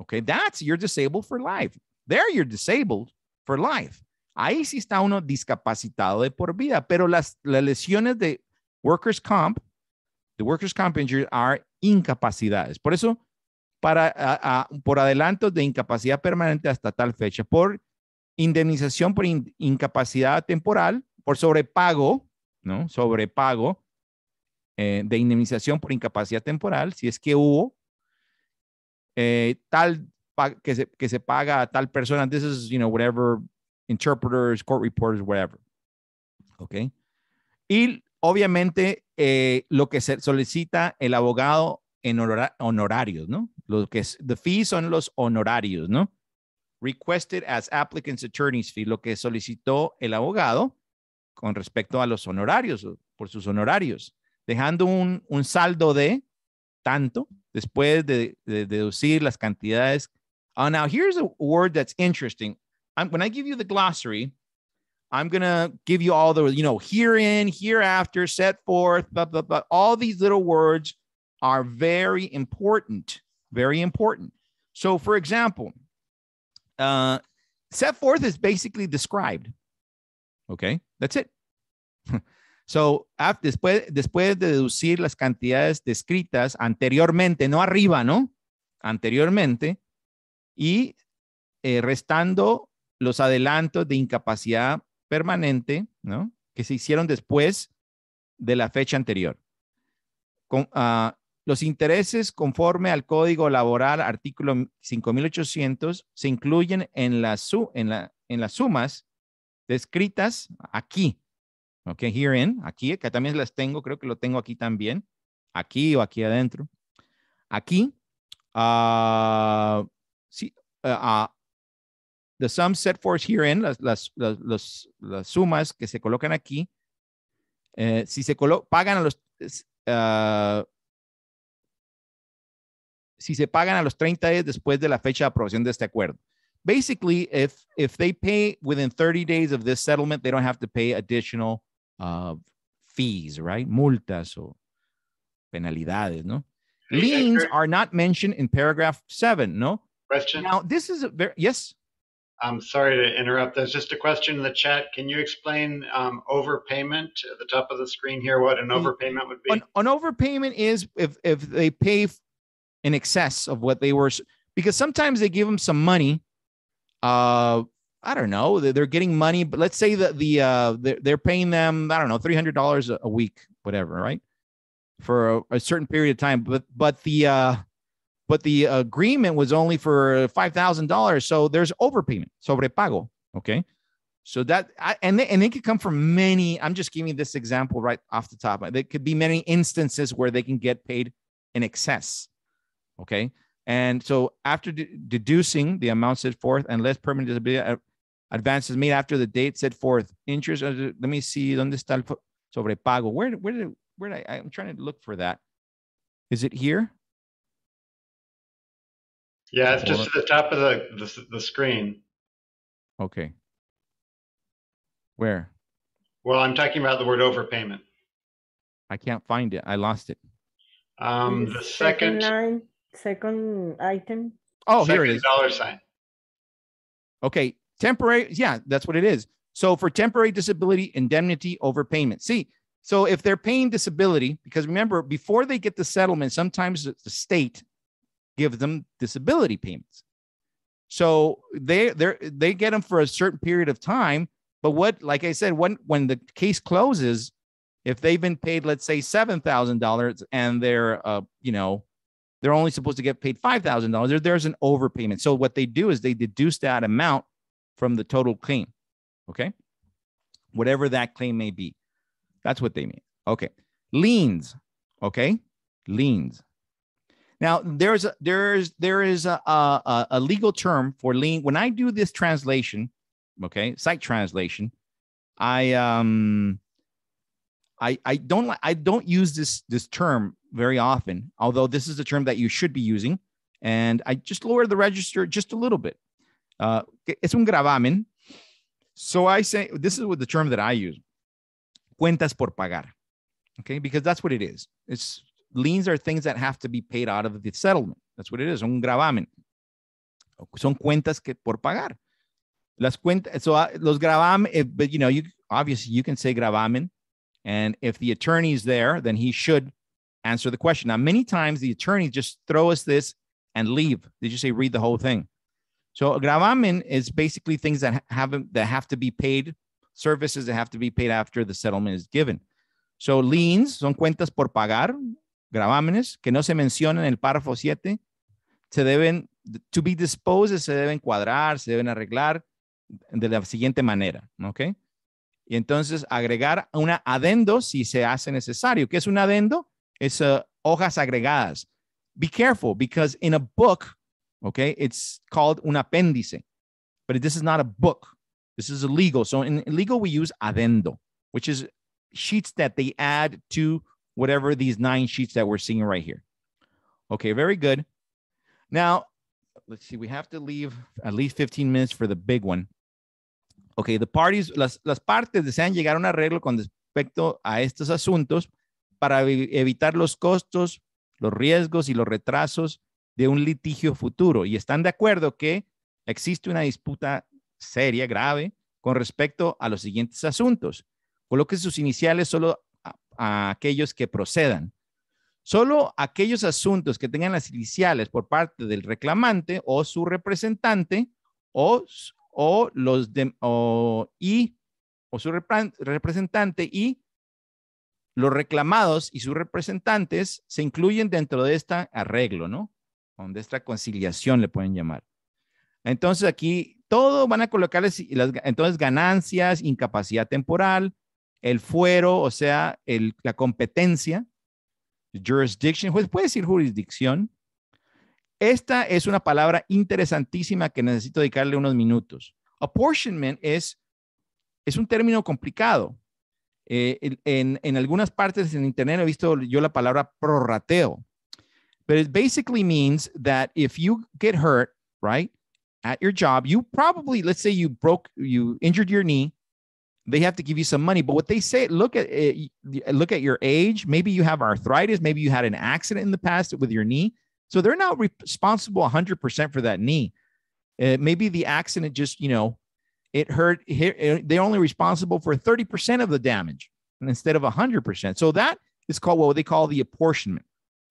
okay, that's you're disabled for life. There you're disabled for life. Ahí sí está uno discapacitado de por vida, pero las, lesiones de workers' comp, the workers' comp injury are incapacidades. Por eso, por adelantos de incapacidad permanente hasta tal fecha, por indemnización por incapacidad temporal, por sobrepago, ¿no? Sobrepago eh, de indemnización por incapacidad temporal, si es que hubo eh, tal que se, que se paga a tal persona. This is, you know, whatever, interpreters, court reporters, whatever. ¿Ok? Y obviamente eh, lo que se solicita el abogado en honorarios, ¿no? Lo que es, the fees son los honorarios, ¿no? Requested as applicant's attorney's fee, lo que solicitó el abogado con respecto a los honorarios, por sus honorarios, dejando un, un saldo de tanto después de, de, deducir las cantidades. Uh, now, here's a word that's interesting. I'm, when I give you the glossary, I'm going to give you all the, you know, herein, hereafter, set forth, blah, blah, blah. All these little words are very important, very important. So, for example, uh, set forth is basically described. Okay, that's it. so, after, después, después de deducir las cantidades descritas anteriormente, no arriba, ¿no? Anteriormente, y eh, restando los adelantos de incapacidad permanente, ¿no? Que se hicieron después de la fecha anterior. Con, uh, los intereses conforme al Código Laboral, artículo 5800, se incluyen en, la su, en, la, en las sumas descritas aquí. Ok, herein, aquí, que también las tengo, creo que lo tengo aquí también, aquí o aquí adentro. Aquí, uh, sí, uh, the sum set forth herein, las, las, las, las, sumas que se colocan aquí, eh, si se pagan a los, uh, si se pagan a los 30 días después de la fecha de aprobación de este acuerdo. Basically, if if they pay within 30 days of this settlement, they don't have to pay additional uh, fees, right? Multas o penalidades, no? Liens are not mentioned in paragraph seven, no? Question. Now, this is a very, yes? I'm sorry to interrupt. There's just a question in the chat. Can you explain um, overpayment at the top of the screen here? What an overpayment would be? An, an overpayment is if if they pay in excess of what they were because sometimes they give them some money uh i don't know they're getting money but let's say that the uh they're, paying them i don't know $300 a week whatever right for a, a certain period of time but but the uh but the agreement was only for $5000 so there's overpayment sobrepago okay so that I, and they, and it could come from many i'm just giving this example right off the top there could be many instances where they can get paid in excess Okay. And so after de- deducing the amount set forth and less permanent disability uh, advances made after the date set forth, interest, uh, let me see, ¿dónde está el sobrepago? Where, where did, where did I, I'm trying to look for that. Is it here? Yeah, it's just at the top of the, the, the screen. Okay. Where? Well, I'm talking about the word overpayment. I can't find it. I lost it. Um, the second, second line, second item. Oh, here it is. dollar sign. Okay, temporary. Yeah, that's what it is. So for temporary disability indemnity overpayment. See, so if they're paying disability, because remember, before they get the settlement, sometimes the state gives them disability payments. So they they they get them for a certain period of time. But what, like I said, when when the case closes, if they've been paid, let's say seven thousand dollars, and they're uh, you know they're only supposed to get paid $5,000. There, there's an overpayment. So what they do is they deduce that amount from the total claim. Okay. Whatever that claim may be. That's what they mean. Okay. Liens. Okay. Liens. Now there's a, there's there is a, a, a legal term for lien. When I do this translation, okay, sight translation, I um I I don't like I don't use this this term very often, although this is a term that you should be using. And I just lowered the register just a little bit. Uh, es un gravamen. So I say, this is what the term that I use cuentas por pagar. Okay, because that's what it is. It's liens are things that have to be paid out of the settlement. That's what it is. Un gravamen. Son cuentas que por pagar. Las cuentas, so uh, los gravamen, if, but you know, you obviously you can say gravamen, and if the attorney is there, then he should answer the question. Now, many times the attorneys just throw us this and leave. They just say read the whole thing. So gravamen is basically things that have that have to be paid, services that have to be paid after the settlement is given. So liens son cuentas por pagar, gravámenes, que no se mencionan en el párrafo 7, se deben, to be disposed, se deben cuadrar, se deben arreglar de la siguiente manera, ¿ok? Y entonces agregar una adendo si se hace necesario. ¿Qué es un adendo? Es uh, hojas agregadas. Be careful because in a book, okay, it's called un apéndice, but this is not a book. This is illegal. So in legal, we use adendo, which is sheets that they add to whatever these nine sheets that we're seeing right here. Okay, very good. Now, let's see, we have to leave at least 15 minutes for the big one. Okay, the parties, las, las partes desean llegar a un arreglo con respecto a estos asuntos para evitar los costos, los riesgos y los retrasos de un litigio futuro y están de acuerdo que existe una disputa seria, grave, con respecto a los siguientes asuntos. Coloque sus iniciales solo a, aquellos que procedan. Solo aquellos asuntos que tengan las iniciales por parte del reclamante o su representante o, o los de, o, su representante y los reclamados y sus representantes se incluyen dentro de este arreglo, ¿no? De esta conciliación le pueden llamar. Entonces aquí todo van a colocarles entonces ganancias, incapacidad temporal, el fuero, o sea, la competencia, jurisdiction, pues puede decir jurisdicción. Esta es una palabra interesantísima que necesito dedicarle unos minutos. Apportionment es, es un término complicado. Eh, en, en, algunas partes en Internet he visto yo la palabra prorrateo. But it basically means that if you get hurt, right, at your job, you probably, let's say you broke, you injured your knee, they have to give you some money. But what they say, look at it, eh, look at your age. Maybe you have arthritis. Maybe you had an accident in the past with your knee. So they're not responsible 100% for that knee. Uh, maybe the accident just, you know, it hurt. Eh, they're only responsible for 30% of the damage instead of 100%. So that is called what they call the apportionment.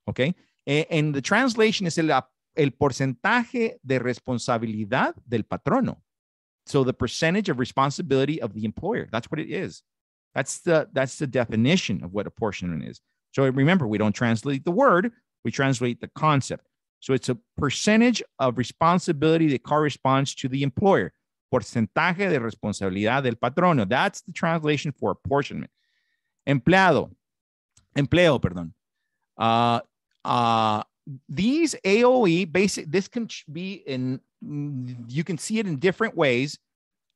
Okay. And the translation is el, el porcentaje de responsabilidad del patrono. So the percentage of responsibility of the employer. That's what it is. That's the that's the definition of what apportionment is. So remember, we don't translate the word, we translate the concept. So it's a percentage of responsibility that corresponds to the employer. Porcentaje de responsabilidad del patrono. That's the translation for apportionment. Empleado. Empleo, perdón. Uh, uh, these AOE basic, this can be in you can see it in different ways.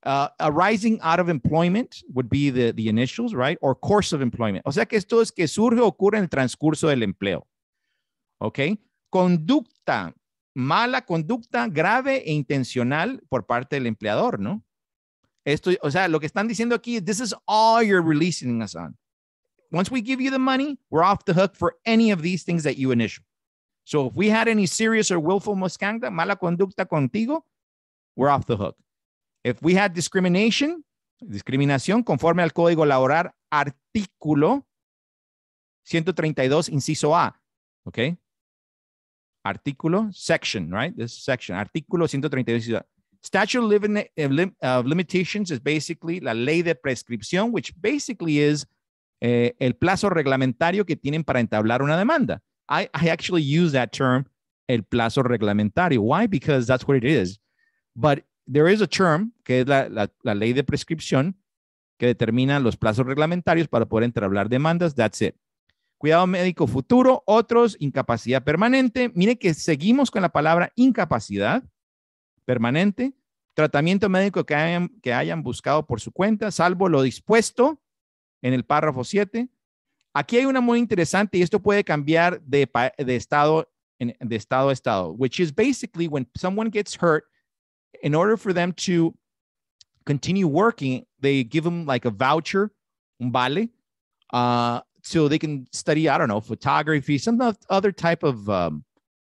Uh, arising out of employment would be the, the initials, right? Or course of employment. O sea que esto es que surge o ocurre en el transcurso del empleo. ¿Ok? Conducta, mala conducta grave e intencional por parte del empleador, ¿no? Esto, o sea, lo que están diciendo aquí, this is all you're releasing us on. Once we give you the money, we're off the hook for any of these things that you initial. So if we had any serious or willful misconduct, mala conducta contigo, we're off the hook. If we had discrimination, discriminación conforme al Código Laboral, artículo 132, inciso A, okay? Artículo, section, right? This section, artículo 132, inciso A. Statute of, limitations is basically la ley de prescripción, which basically is eh, el plazo reglamentario que tienen para entablar una demanda. I, actually use that term, el plazo reglamentario. Why? Because that's what it is. But there is a term, que es la, la, la ley de prescripción, que determina los plazos reglamentarios para poder entablar demandas. That's it. Cuidado médico futuro, otros, incapacidad permanente. Mire que seguimos con la palabra incapacidad permanente, tratamiento médico que hayan, que hayan buscado por su cuenta, salvo lo dispuesto en el párrafo 7, Aquí hay una muy interesante y esto puede cambiar de, de estado de estado a estado, which is basically when someone gets hurt, in order for them to continue working, they give them like a voucher, un vale, uh, so they can study, I don't know, photography, some other type of um,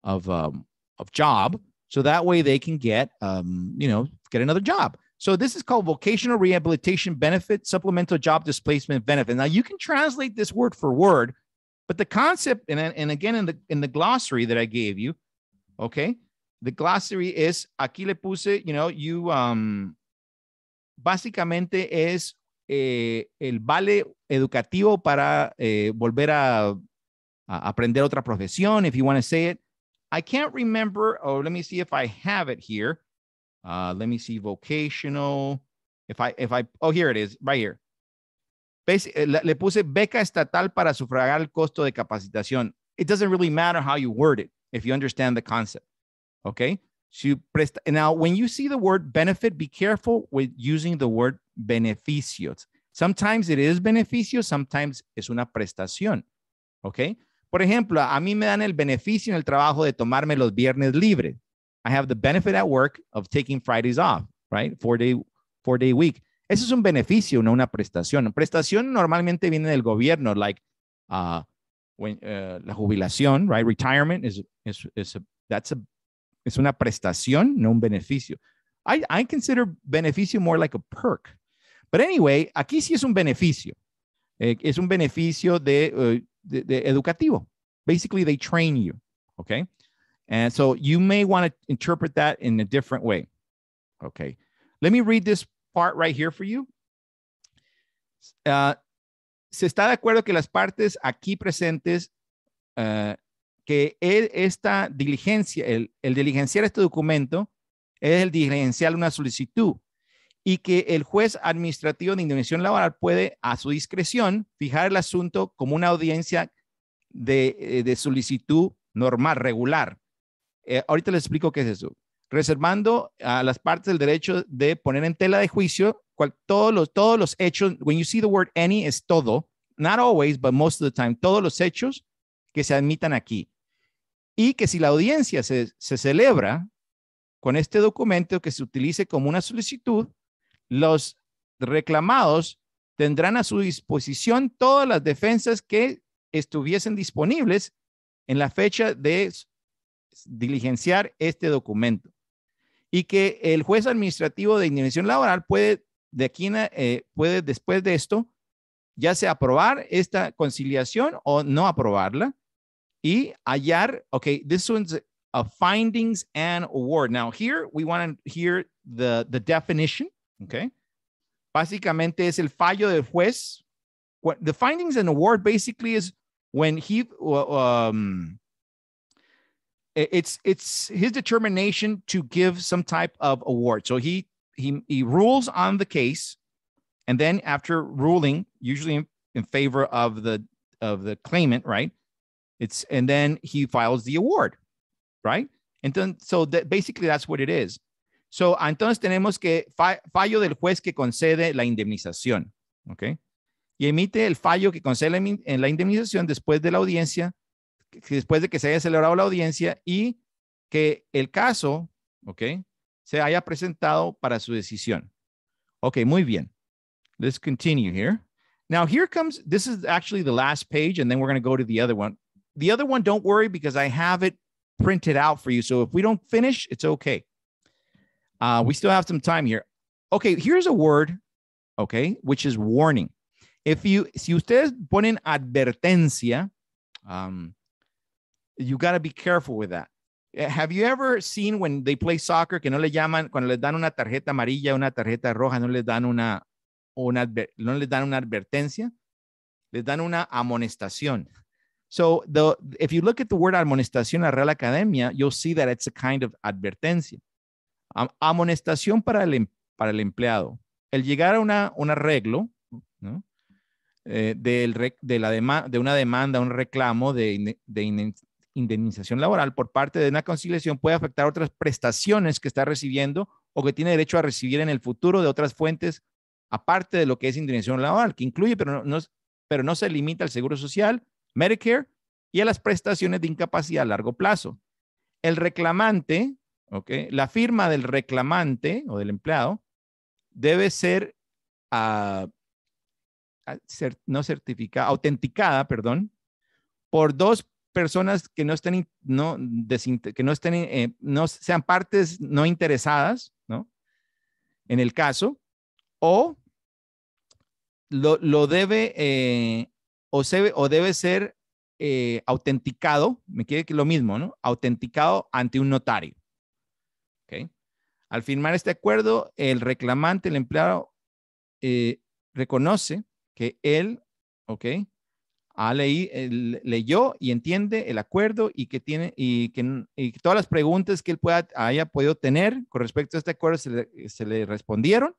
of um, of job, so that way they can get um, you know get another job. So this is called vocational rehabilitation benefit, supplemental job displacement benefit. Now you can translate this word for word, but the concept, and, and again in the in the glossary that I gave you, okay, the glossary is aquí le puse, you know, you um básicamente es eh, el vale educativo para eh, volver a, a aprender otra profesión, if you want to say it. I can't remember. Oh, let me see if I have it here. Uh, let me see vocational. If I, if I, oh, here it is, right here. Basi- eh, Le, le puse beca estatal para sufragar el costo de capacitación. It doesn't really matter how you word it if you understand the concept. Okay. So presta- now, when you see the word benefit, be careful with using the word beneficios. Sometimes it is beneficio, sometimes es una prestación. Okay. Por ejemplo, a mí me dan el beneficio en el trabajo de tomarme los viernes libres. I have the benefit at work of taking Fridays off, right? Four day, four day week. Eso es un beneficio, no una prestación. Prestación normalmente viene del gobierno, like uh, when, uh, la jubilación, right? Retirement is, is, is a, that's a, es una prestación, no un beneficio. I, I consider beneficio more like a perk. But anyway, aquí sí es un beneficio. Eh, es un beneficio de, uh, de, de educativo. Basically, they train you, okay? And so you may want to interpret that in a different way. Okay. Let me read this part right here for you. Uh, se está de acuerdo que las partes aquí presentes, uh, que el- esta diligencia, el, diligenciar este documento es el diligenciar una solicitud y que el juez administrativo de indemnización laboral puede, a su discreción, fijar el asunto como una audiencia de, eh, de solicitud normal, regular. Eh, ahorita les explico qué es eso. Reservando a las partes el derecho de poner en tela de juicio cual- todos, los, todos los hechos. When you see the word any, es todo. Not always, but most of the time. Todos los hechos que se admitan aquí. Y que si la audiencia se, se celebra con este documento que se utilice como una solicitud, los reclamados tendrán a su disposición todas las defensas que estuviesen disponibles en la fecha de diligenciar este documento y que el juez administrativo de indemnización laboral puede de aquí eh, puede después de esto ya sea aprobar esta conciliación o no aprobarla y hallar okay this one's a findings and award. Now here we want to hear the the definition okay básicamente es el fallo del juez. The findings and award basically is when he um it's it's his determination to give some type of award. So he he he rules on the case. And then after ruling usually in, in favor of the of the claimant right? It's and then he files the award right? And then so that basically that's what it is. So entonces tenemos que fa- fallo del juez que concede la indemnización okay? Y emite el fallo que concede la, indemnización después de la audiencia después de que se haya celebrado la audiencia y que el caso, ¿ok? Se haya presentado para su decisión. Ok, muy bien. Let's continue here. Now here comes, this is actually the last page and then we're going to go to the other one. The other one, don't worry because I have it printed out for you. So if we don't finish, it's okay. Uh, we still have some time here. Okay, here's a word, okay, which is warning. If you, si ustedes ponen advertencia, um, you got to be careful with that. Eh, Have you ever seen when they play soccer que no le llaman, cuando les dan una tarjeta amarilla, una tarjeta roja, no les dan una, una no les dan una advertencia, les dan una amonestación. So the if you look at the word amonestación la Real Academia, you'll see that it's a kind of advertencia. Am- amonestación para el, para el empleado. El llegar a una, un arreglo, ¿no? eh, del de, la de una demanda, un reclamo de, de indemnización laboral por parte de una conciliación puede afectar otras prestaciones que está recibiendo o que tiene derecho a recibir en el futuro de otras fuentes, aparte de lo que es indemnización laboral, que incluye, pero no, no pero no se limita al Seguro Social, Medicare y a las prestaciones de incapacidad a largo plazo. El reclamante, ¿ok? La firma del reclamante o del empleado debe ser ah, ah, no certificada, autenticada, perdón, por dos personas que no estén, no, que no estén, eh, no sean partes no interesadas, ¿no? En el caso, o lo, lo debe, eh, o, se, o debe ser eh, autenticado, me quiere que lo mismo, ¿no? Autenticado ante un notario. ¿Ok? Al firmar este acuerdo, el reclamante, el empleado, reconoce que él, ¿ok? Ha leí, leyó y entiende el acuerdo y que tiene y que, y todas las preguntas que él pueda, haya podido tener con respecto a este acuerdo se le, se le respondieron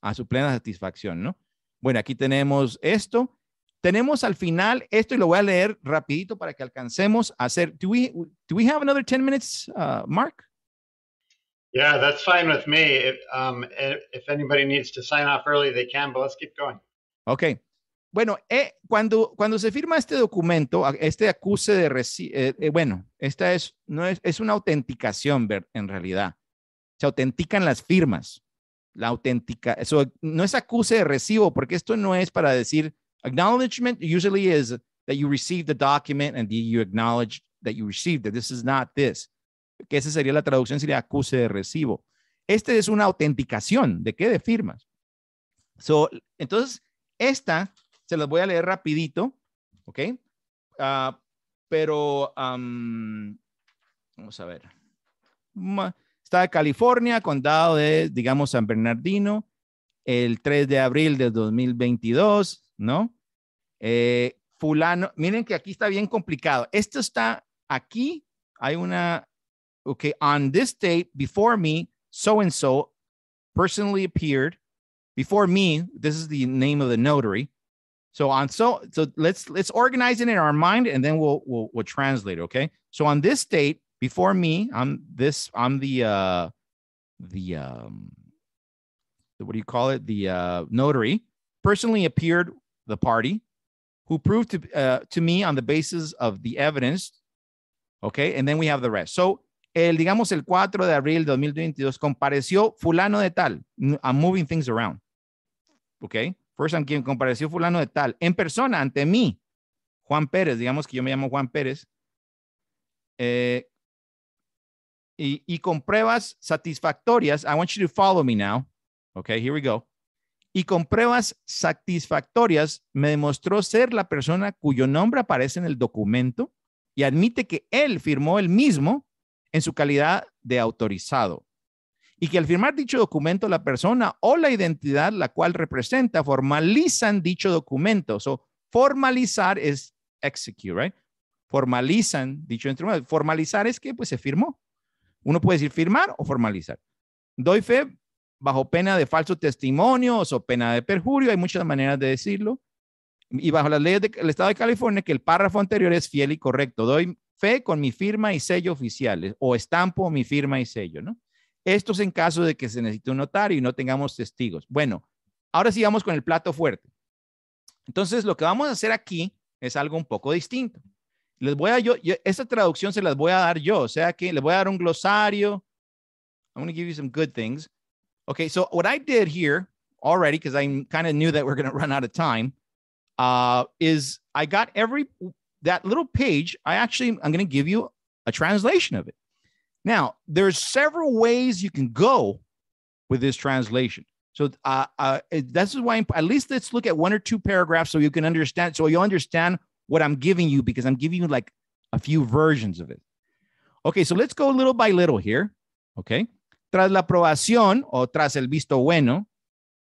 a su plena satisfacción, ¿no? Bueno, aquí tenemos esto. Tenemos al final esto y lo voy a leer rapidito para que alcancemos a hacer. Do we, do we have another 10 minutes, uh, Mark? Yeah, that's fine with me. If, um, if if anybody needs to sign off early, they can, but let's keep going. Ok. Bueno, eh, cuando, cuando se firma este documento, este acuse de reci- eh, eh, bueno, esta es, no es, es una autenticación en realidad. Se autentican las firmas. La auténtica, eso no es acuse de recibo, porque esto no es para decir acknowledgement usually is that you received the document and you acknowledge that you received it. This is not this. Que esa sería la traducción, sería acuse de recibo. Este es una autenticación. ¿De qué? De firmas. So, entonces, esta se las voy a leer rapidito, ¿ok? Ah, pero, am, vamos a ver. Estado de California, condado de, digamos, San Bernardino, el 3 de abril de 2022, ¿no? Eh, fulano, miren que aquí está bien complicado. Esto está aquí, hay una, ok, on this date, before me, so and so personally appeared before me this is the name of the notary so on so so let's let's organize it in our mind and then we'll we'll, we'll translate okay so on this date before me i'm this i'm the uh the um the, what do you call it the uh notary personally appeared the party who proved to uh, to me on the basis of the evidence okay and then we have the rest so el, digamos, el 4 de abril de 2022, compareció fulano de tal. I'm moving things around. ¿Ok? First, quien compareció fulano de tal. En persona, ante mí, Juan Pérez, digamos que yo me llamo Juan Pérez. eh, y, y con pruebas satisfactorias, I want you to follow me now. Ok, here we go. Y con pruebas satisfactorias, me demostró ser la persona cuyo nombre aparece en el documento y admite que él firmó el mismo en su calidad de autorizado. Y que al firmar dicho documento, la persona o la identidad la cual representa formalizan dicho documento. So, formalizar es execute, right? Formalizan dicho instrumento. Formalizar es que pues se firmó. Uno puede decir firmar o formalizar. Doy fe bajo pena de falso testimonio o pena de perjurio. Hay muchas maneras de decirlo. Y bajo las leyes del Estado de California, que el párrafo anterior es fiel y correcto. Doy fe con mi firma y sello oficiales o estampo mi firma y sello, ¿no? Esto es en caso de que se necesite un notario y no tengamos testigos. Bueno, ahora sí vamos con el plato fuerte. Entonces, lo que vamos a hacer aquí es algo un poco distinto. Les voy a yo, yo esta traducción se las voy a dar yo, o sea que les voy a dar un glosario. I'm going to give you some good things. Okay, so what I did here already, because I kind of knew that we're going to run out of time, uh, is I got every that little page, I actually, I'm going to give you a translation of it. Now, there's several ways you can go with this translation. So uh, uh, this is why, I'm, at least let's look at one or two paragraphs so you can understand, so you understand what I'm giving you, because I'm giving you like a few versions of it. Okay, so let's go little by little here. Okay. Tras la aprobación o tras el visto bueno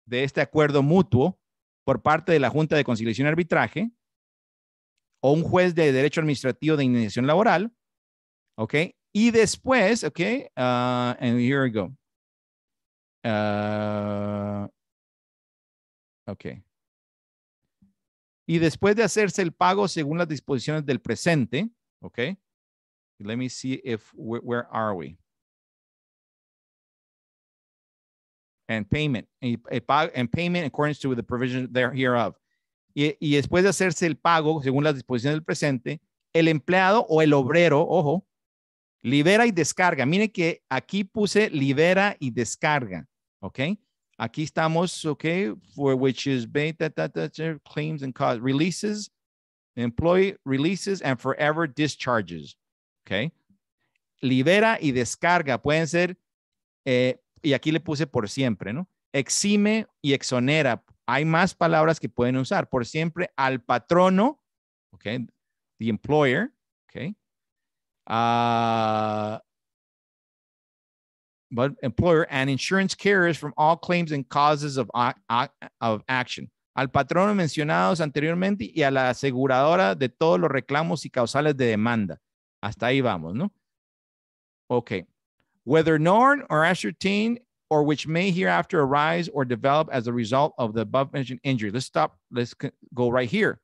de este acuerdo mutuo por parte de la Junta de Conciliación y Arbitraje, o un juez de derecho administrativo de indemnización laboral, ¿ok? Y después, ¿ok? Uh, and here we go. Uh, ok. Y después de hacerse el pago según las disposiciones del presente, ¿ok? Let me see if, where, are we? And payment, and payment in accordance to the provision there hereof. Y, y después de hacerse el pago según las disposiciones del presente, el empleado o el obrero, ojo, libera y descarga. Miren que aquí puse libera y descarga, ¿ok? Aquí estamos, ¿ok? For which is ba- ta- ta- ta- claims and costs, releases, employee releases and forever discharges, ¿ok? Libera y descarga pueden ser, eh, y aquí le puse por siempre, ¿no? Exime y exonera. Hay más palabras que pueden usar. Por siempre al patrono, ¿ok? The employer, ¿ok? Uh, but employer and insurance carriers from all claims and causes of, of action. al patrono mencionados anteriormente y a la aseguradora de todos los reclamos y causales de demanda. Hasta ahí vamos, ¿no? Ok. Whether known or ascertained or which may hereafter arise or develop as a result of the above mentioned injury. Let's stop. Let's go right here.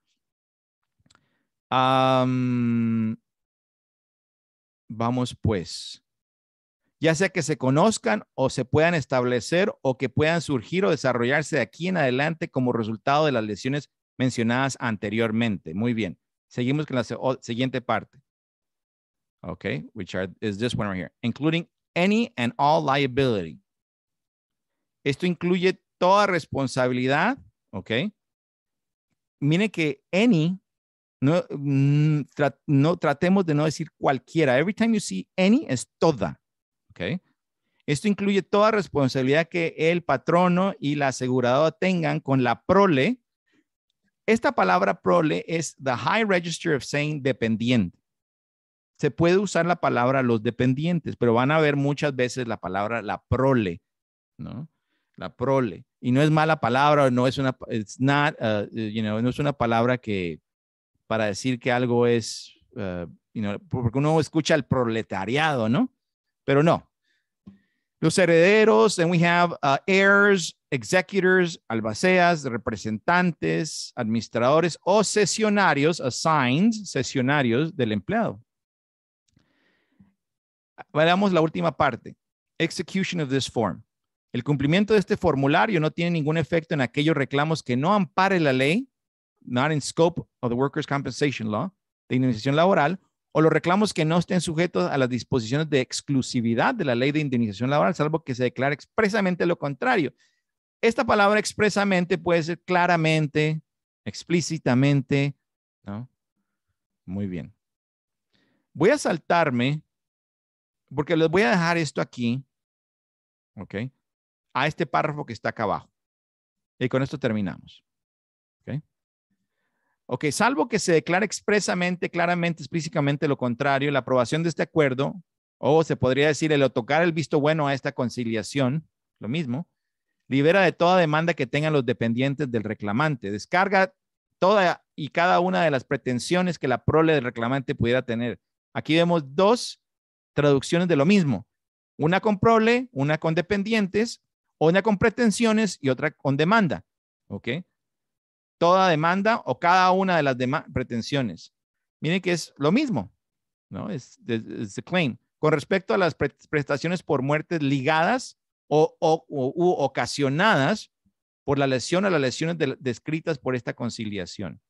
Um, vamos pues. Ya sea que se conozcan o se puedan establecer o que puedan surgir o desarrollarse de aquí en adelante como resultado de las lesiones mencionadas anteriormente. Muy bien. Seguimos con la siguiente parte. Okay, which are, is this one right here, including any and all liability. Esto incluye toda responsabilidad, ¿ok? Mire que any, no, mm, no tratemos de no decir cualquiera. Every time you see any es toda, ¿ok? Esto incluye toda responsabilidad que el patrono y la aseguradora tengan con la prole. Esta palabra prole es the high register of saying dependiente. Se puede usar la palabra los dependientes, pero van a ver muchas veces la palabra la prole, ¿no? la prole. Y no es mala palabra, no es una, it's not, uh, you know, no es una palabra que para decir que algo es, uh, you know, porque uno escucha el proletariado, ¿no? Pero no. Los herederos, then we have uh, heirs, executors, albaceas, representantes, administradores o sesionarios, assigned, sesionarios del empleado. Veamos la última parte. Execution of this form. El cumplimiento de este formulario no tiene ningún efecto en aquellos reclamos que no ampare la ley, not in scope of the Workers' Compensation Law, de indemnización laboral, o los reclamos que no estén sujetos a las disposiciones de exclusividad de la ley de indemnización laboral, salvo que se declare expresamente lo contrario. Esta palabra expresamente puede ser claramente, explícitamente, ¿no? Muy bien. Voy a saltarme, porque les voy a dejar esto aquí, ¿ok? a este párrafo que está acá abajo. Y con esto terminamos. ¿Ok? Salvo que se declare expresamente, claramente, explícitamente lo contrario, la aprobación de este acuerdo, o se podría decir el otorgar el visto bueno a esta conciliación, lo mismo, libera de toda demanda que tengan los dependientes del reclamante, descarga toda y cada una de las pretensiones que la prole del reclamante pudiera tener. Aquí vemos dos traducciones de lo mismo, una con prole, una con dependientes, una con pretensiones y otra con demanda. ¿Ok? Toda demanda o cada una de las pretensiones. Miren que es lo mismo, ¿no? Es, es, claim. Con respecto a las prestaciones por muertes ligadas o, ocasionadas por la lesión o las lesiones descritas por esta conciliación.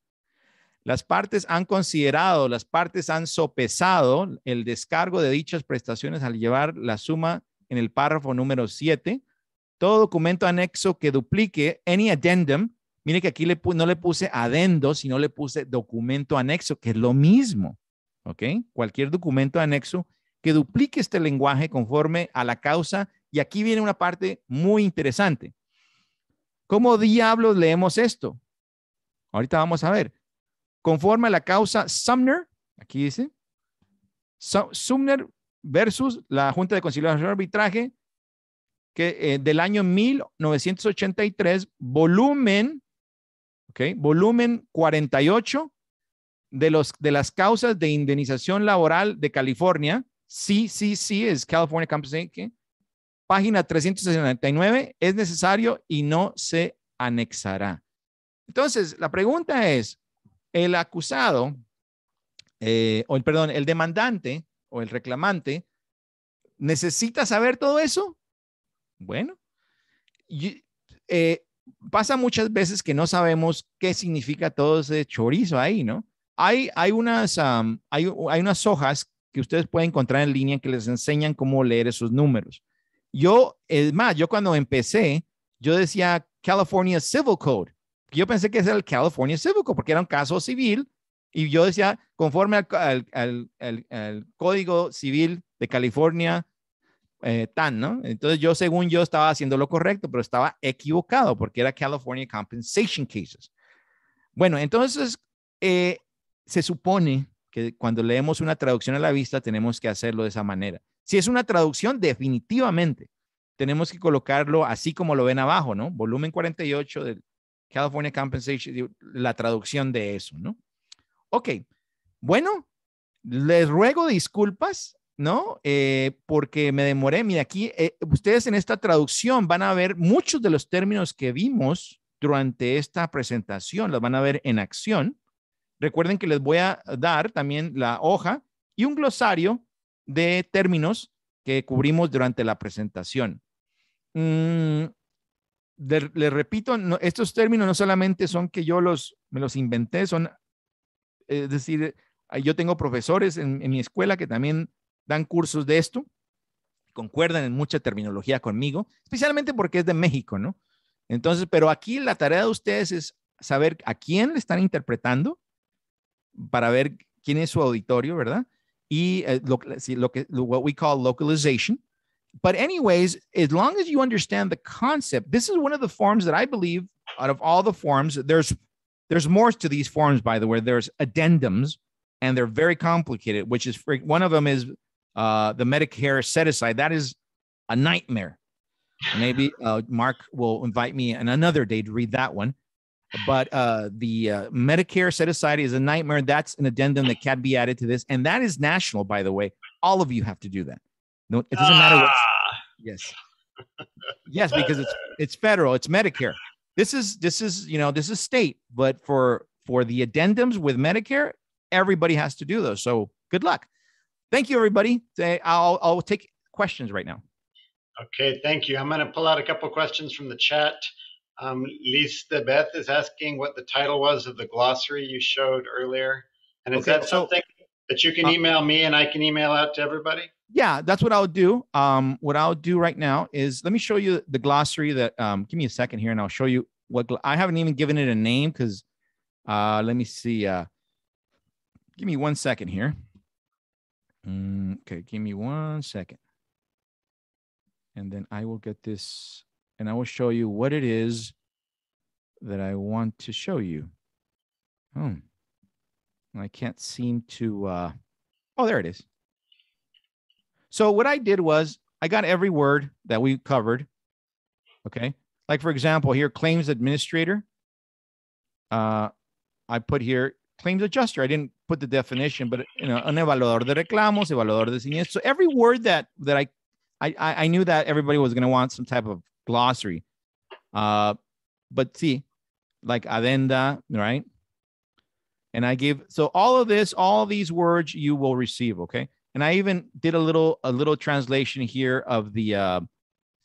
Las partes han considerado, las partes han sopesado el descargo de dichas prestaciones al llevar la suma en el párrafo número 7 todo documento anexo que duplique any addendum, mire que aquí no le puse adendo, sino le puse documento anexo, que es lo mismo, ¿ok? Cualquier documento anexo que duplique este lenguaje conforme a la causa. Y aquí viene una parte muy interesante. ¿Cómo diablos leemos esto? Ahorita vamos a ver. Conforme a la causa Sumner, aquí dice, Sumner versus la Junta de Conciliación Arbitraje que eh, del año 1983, volumen, ok, volumen 48 de, los, de las causas de indemnización laboral de California, CCC es California Compensation, página 369, es necesario y no se anexará. Entonces, la pregunta es, el acusado, eh, o el, perdón, el demandante o el reclamante, ¿necesita saber todo eso? Bueno, eh, pasa muchas veces que no sabemos qué significa todo ese chorizo ahí, ¿no? Hay, hay, unas, hay, hay unas hojas que ustedes pueden encontrar en línea que les enseñan cómo leer esos números. Yo, es más, yo cuando empecé, yo decía California Civil Code. Yo pensé que era el California Civil Code porque era un caso civil y yo decía, conforme al, al, al, al Código Civil de California, eh, tan, ¿no? Entonces yo, según yo, estaba haciendo lo correcto, pero estaba equivocado porque era California Compensation Cases. Bueno, entonces eh, se supone que cuando leemos una traducción a la vista tenemos que hacerlo de esa manera. Si es una traducción, definitivamente tenemos que colocarlo así como lo ven abajo, ¿no? Volumen 48 del, California Compensation, la traducción de eso, ¿no? Ok, bueno, les ruego disculpas, ¿no? Eh, porque me demoré. Mira, aquí eh, ustedes en esta traducción van a ver muchos de los términos que vimos durante esta presentación, los van a ver en acción. Recuerden que les voy a dar también la hoja y un glosario de términos que cubrimos durante la presentación. Mm, les repito, estos términos no solamente son que yo los, me los inventé, son, es decir, yo tengo profesores en, mi escuela que también dan cursos de esto, concuerdan en mucha terminología conmigo, especialmente porque es de México, ¿no? Entonces, pero aquí la tarea de ustedes es saber a quién le están interpretando para ver quién es su auditorio, ¿verdad? Y eh, lo, lo que, what we call localization. But anyways, as long as you understand the concept, this is one of the forms that I believe out of all the forms, there's there's more to these forms, by the way. There's addendums, and they're very complicated, which is one of them is uh, the Medicare set aside. That is a nightmare. Maybe uh, Mark will invite me on another day to read that one. But uh, the uh, Medicare set aside is a nightmare. That's an addendum that can be added to this, and that is national, by the way. All of you have to do that. No, it doesn't matter what. Ah. Yes, yes, because it's it's federal. It's Medicare. This is this is you know this is state, but for for the addendums with Medicare, everybody has to do those. So good luck. Thank you, everybody. I'll I'll take questions right now. Okay, thank you. I'm going to pull out a couple questions from the chat. Um, Lisa Beth is asking what the title was of the glossary you showed earlier. And is Okay, that so- something that you can Uh, email me and I can email out to everybody? Yeah, that's what I'll do. Um, what I'll do right now is let me show you the glossary that um give me a second here and I'll show you what I haven't even given it a name because uh let me see. Uh give me one second here. Mm, okay, give me one second. And then I will get this and I will show you what it is that I want to show you. Oh, I can't seem to uh oh there it is. So what I did was I got every word that we covered. Okay. Like for example, here claims administrator. Uh, I put here claims adjuster. I didn't put the definition, but you know, un evaluador de reclamos, evaluador de siniestros. So every word that that I I I knew that everybody was going to want some type of glossary. Uh, but see, like addenda, right? And I gave so all of this, all these words you will receive. Okay and I even did a little a little translation here of the uh,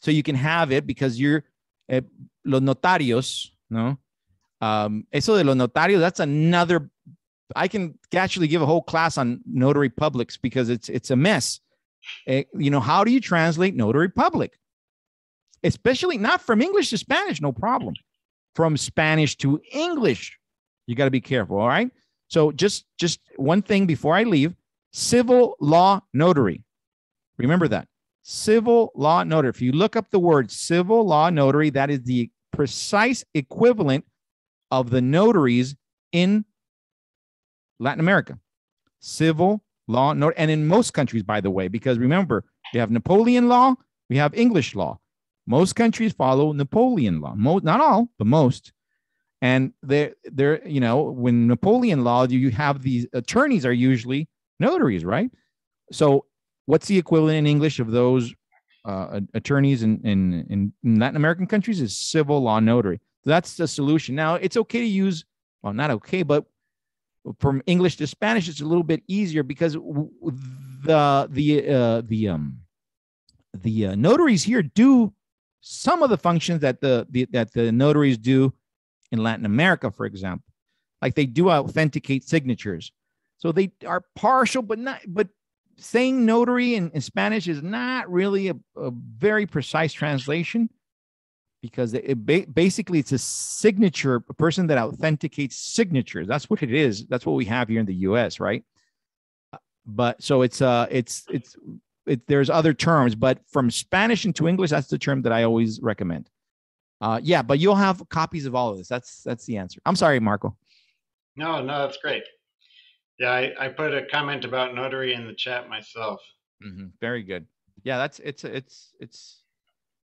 so you can have it because you're eh, los notarios, no. Um, eso de los notarios, that's another. I can actually give a whole class on notary publics because it's it's a mess. Eh, you know, how do you translate notary public? Especially not from English to Spanish, no problem. From Spanish to English, you got to be careful. All right. So just just one thing before I leave civil law notary. Remember that. Civil law notary. If you look up the word civil law notary, that is the precise equivalent of the notaries in Latin America. Civil law. And in most countries, by the way, because remember, we have Napoleon law, we have English law. Most countries follow Napoleon law. Most, not all, but most. And they're, they're, you know, when Napoleon law, you have these attorneys are usually notaries, right? So, what's the equivalent in English of those uh, attorneys in, in, in Latin American countries? Is civil law notary. That's the solution. Now, it's okay to use, well, not okay, but from English to Spanish, it's a little bit easier because the the uh, the um the uh, notaries here do some of the functions that the, the that the notaries do in Latin America, for example, like they do authenticate signatures. So they are partial, but not, but saying notary in, in Spanish is not really a, a, very precise translation because it, it ba- basically it's a signature, a person that authenticates signatures. That's what it is. That's what we have here in the US, right? But so it's, uh, it's, it's, it, there's other terms, but from Spanish into English, that's the term that I always recommend. Uh, yeah, but you'll have copies of all of this. That's, that's the answer. I'm sorry, Marco. No, no, that's great. Yeah, I, I put a comment about notary in the chat myself. Mm-hmm. Very good. Yeah, that's it's it's it's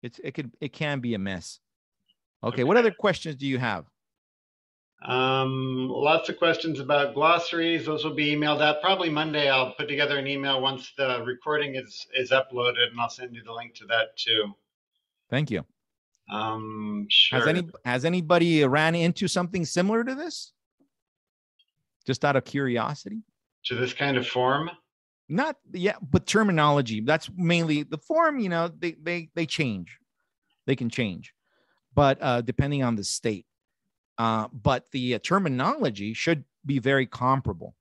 it's it could it can be a mess. Okay, what other questions do you have? Um, lots of questions about glossaries. Those will be emailed out. Probably Monday, I'll put together an email once the recording is, is uploaded and I'll send you the link to that too. Thank you. Um, sure. Has any has anybody ran into something similar to this? Just out of curiosity? to this kind of form? Not yeah, but terminology. That's mainly the form, you know, they they they change. They can change. But uh depending on the state. Uh but the uh, terminology should be very comparable.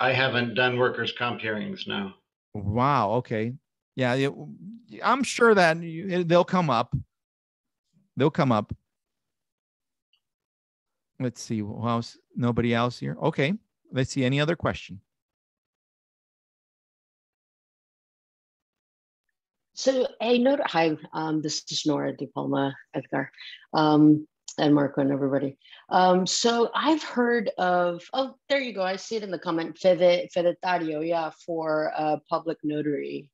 I haven't done workers' comp hearings now. Wow, okay. Yeah, it, I'm sure that you- they'll come up. They'll come up. Let's see who else. Nobody else here. Okay. Let's see. Any other question? So I know. Hi, um, this is Nora De Palma, Edgar, um, and Marco, and everybody. Um, so I've heard of. Oh, there you go. I see it in the comment. Fede, fedetario, yeah, for uh, public notary.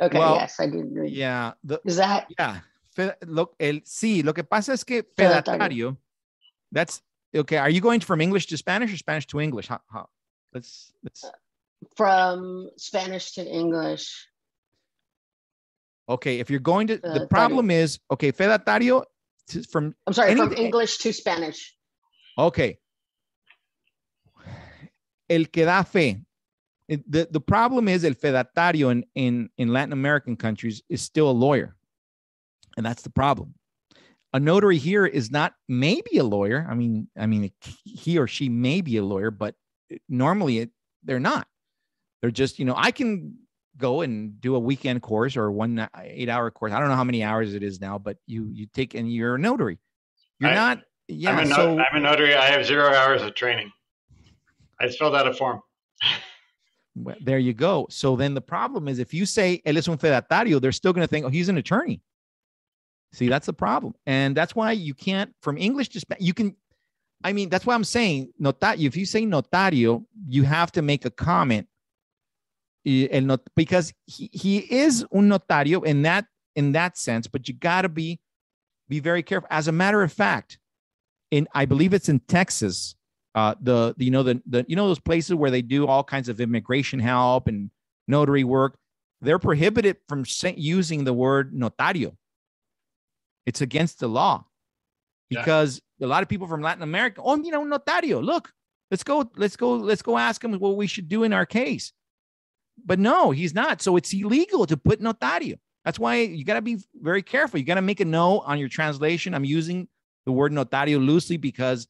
Okay. Well, yes, I didn't read. Yeah. The, Is that yeah. Fe- lo, el, sí, lo que pasa es que Fedatario. fedatario, that's okay. Are you going from English to Spanish or Spanish to English? How, how, let's, let's, from Spanish to English? okay. If you're going to, the Fedatario. problem is, okay, fedatario to, from I'm sorry, from English to Spanish. Okay. El que da fe. It- The, the problem is el fedatario in, in, in Latin American countries is still a lawyer. And that's the problem. A notary here is not maybe a lawyer. I mean, I mean, he or she may be a lawyer, but normally it, they're not. They're just, you know, I can go and do a weekend course or one eight hour course. I don't know how many hours it is now, but you you take and you're a notary. You're I- not. Yeah. I'm, a no- so I'm a notary. I have zero hours of training. I just filled out a form. Well, there you go. So then the problem is if you say él es un fedatario, they're still going to think, oh, he's an attorney. See, that's the problem. And that's why you can't, from English to Spanish, you can, I mean, that's why I'm saying, notario, if you say notario, you have to make a comment. El not, because he, he is un notario in that, in that sense, but you got to be, be very careful. As a matter of fact, in, I believe it's in Texas, uh, the, the you know the, the you know those places where they do all kinds of immigration help and notary work they're prohibited from using the word notario it's against the law. Yeah. because a lot of people from latin america oh you know notario look let's go let's go let's go ask him what we should do in our case. But no he's not. So it's illegal to put notario. That's why you got to be very careful. You got to make a note on your translation. I'm using the word notario loosely because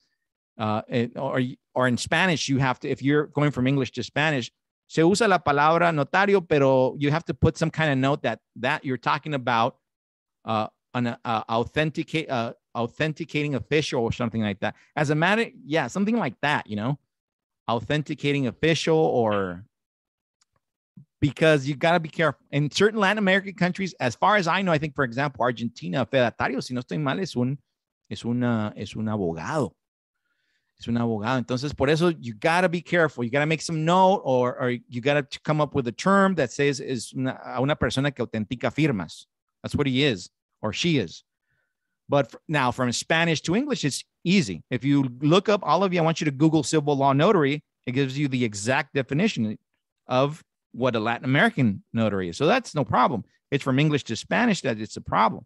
uh, it- or or in Spanish, you have to if you're going from English to Spanish, se usa la palabra notario, pero you have to put some kind of note that that you're talking about uh, an uh, authenticate uh, authenticating official or something like that. As a matter, yeah, something like that, you know, authenticating official or because you got to be careful. In certain Latin American countries, as far as I know, I think, for example, Argentina, fedatario, si no estoy mal, es un, es una, es un abogado. Es un abogado. Entonces, por eso, you got to be careful. You got to make some note or, or you got to come up with a term that says is una, a una persona que autentica firmas. That's what he is or she is. But now from Spanish to English, it's easy. If you look up, all of you, I want you to Google civil law notary. It gives you the exact definition of what a Latin American notary is. So that's no problem. It's from English to Spanish that it's a problem.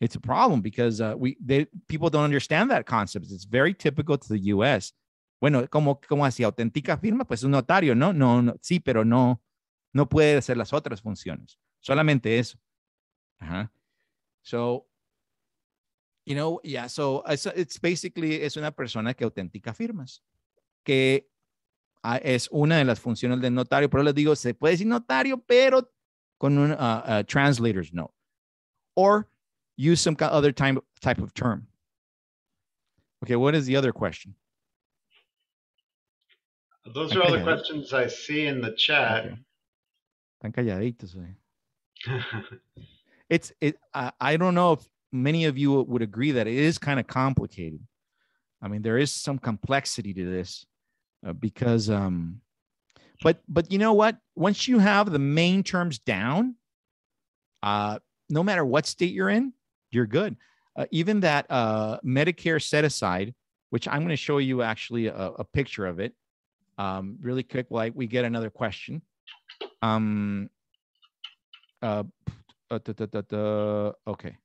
It's a problem because uh, we they, people don't understand that concept. It's very typical to the U.S. Bueno, como como así auténtica firma, pues un notario, no, no, no, sí, pero no, no puede hacer las otras funciones. Solamente eso. So, you know, yeah. So it's, it's basically es una persona que autentica firmas, que ah, es una de las funciones del notario. Pero les digo, se puede decir notario, pero con un uh, uh, translator's note, or use some other time, type of term. Okay, what is the other question? Those are all the questions I see in the chat. Okay. Están calladitos. It's it. I, I don't know if many of you would agree that it is kind of complicated. I mean, there is some complexity to this uh, because, um, but but you know what? Once you have the main terms down, uh, no matter what state you're in, you're good. uh, even that uh, Medicare set aside, which I'm going to show you actually a, a picture of it um, really quick, like we get another question. Um, uh, uh, da, da, da, okay.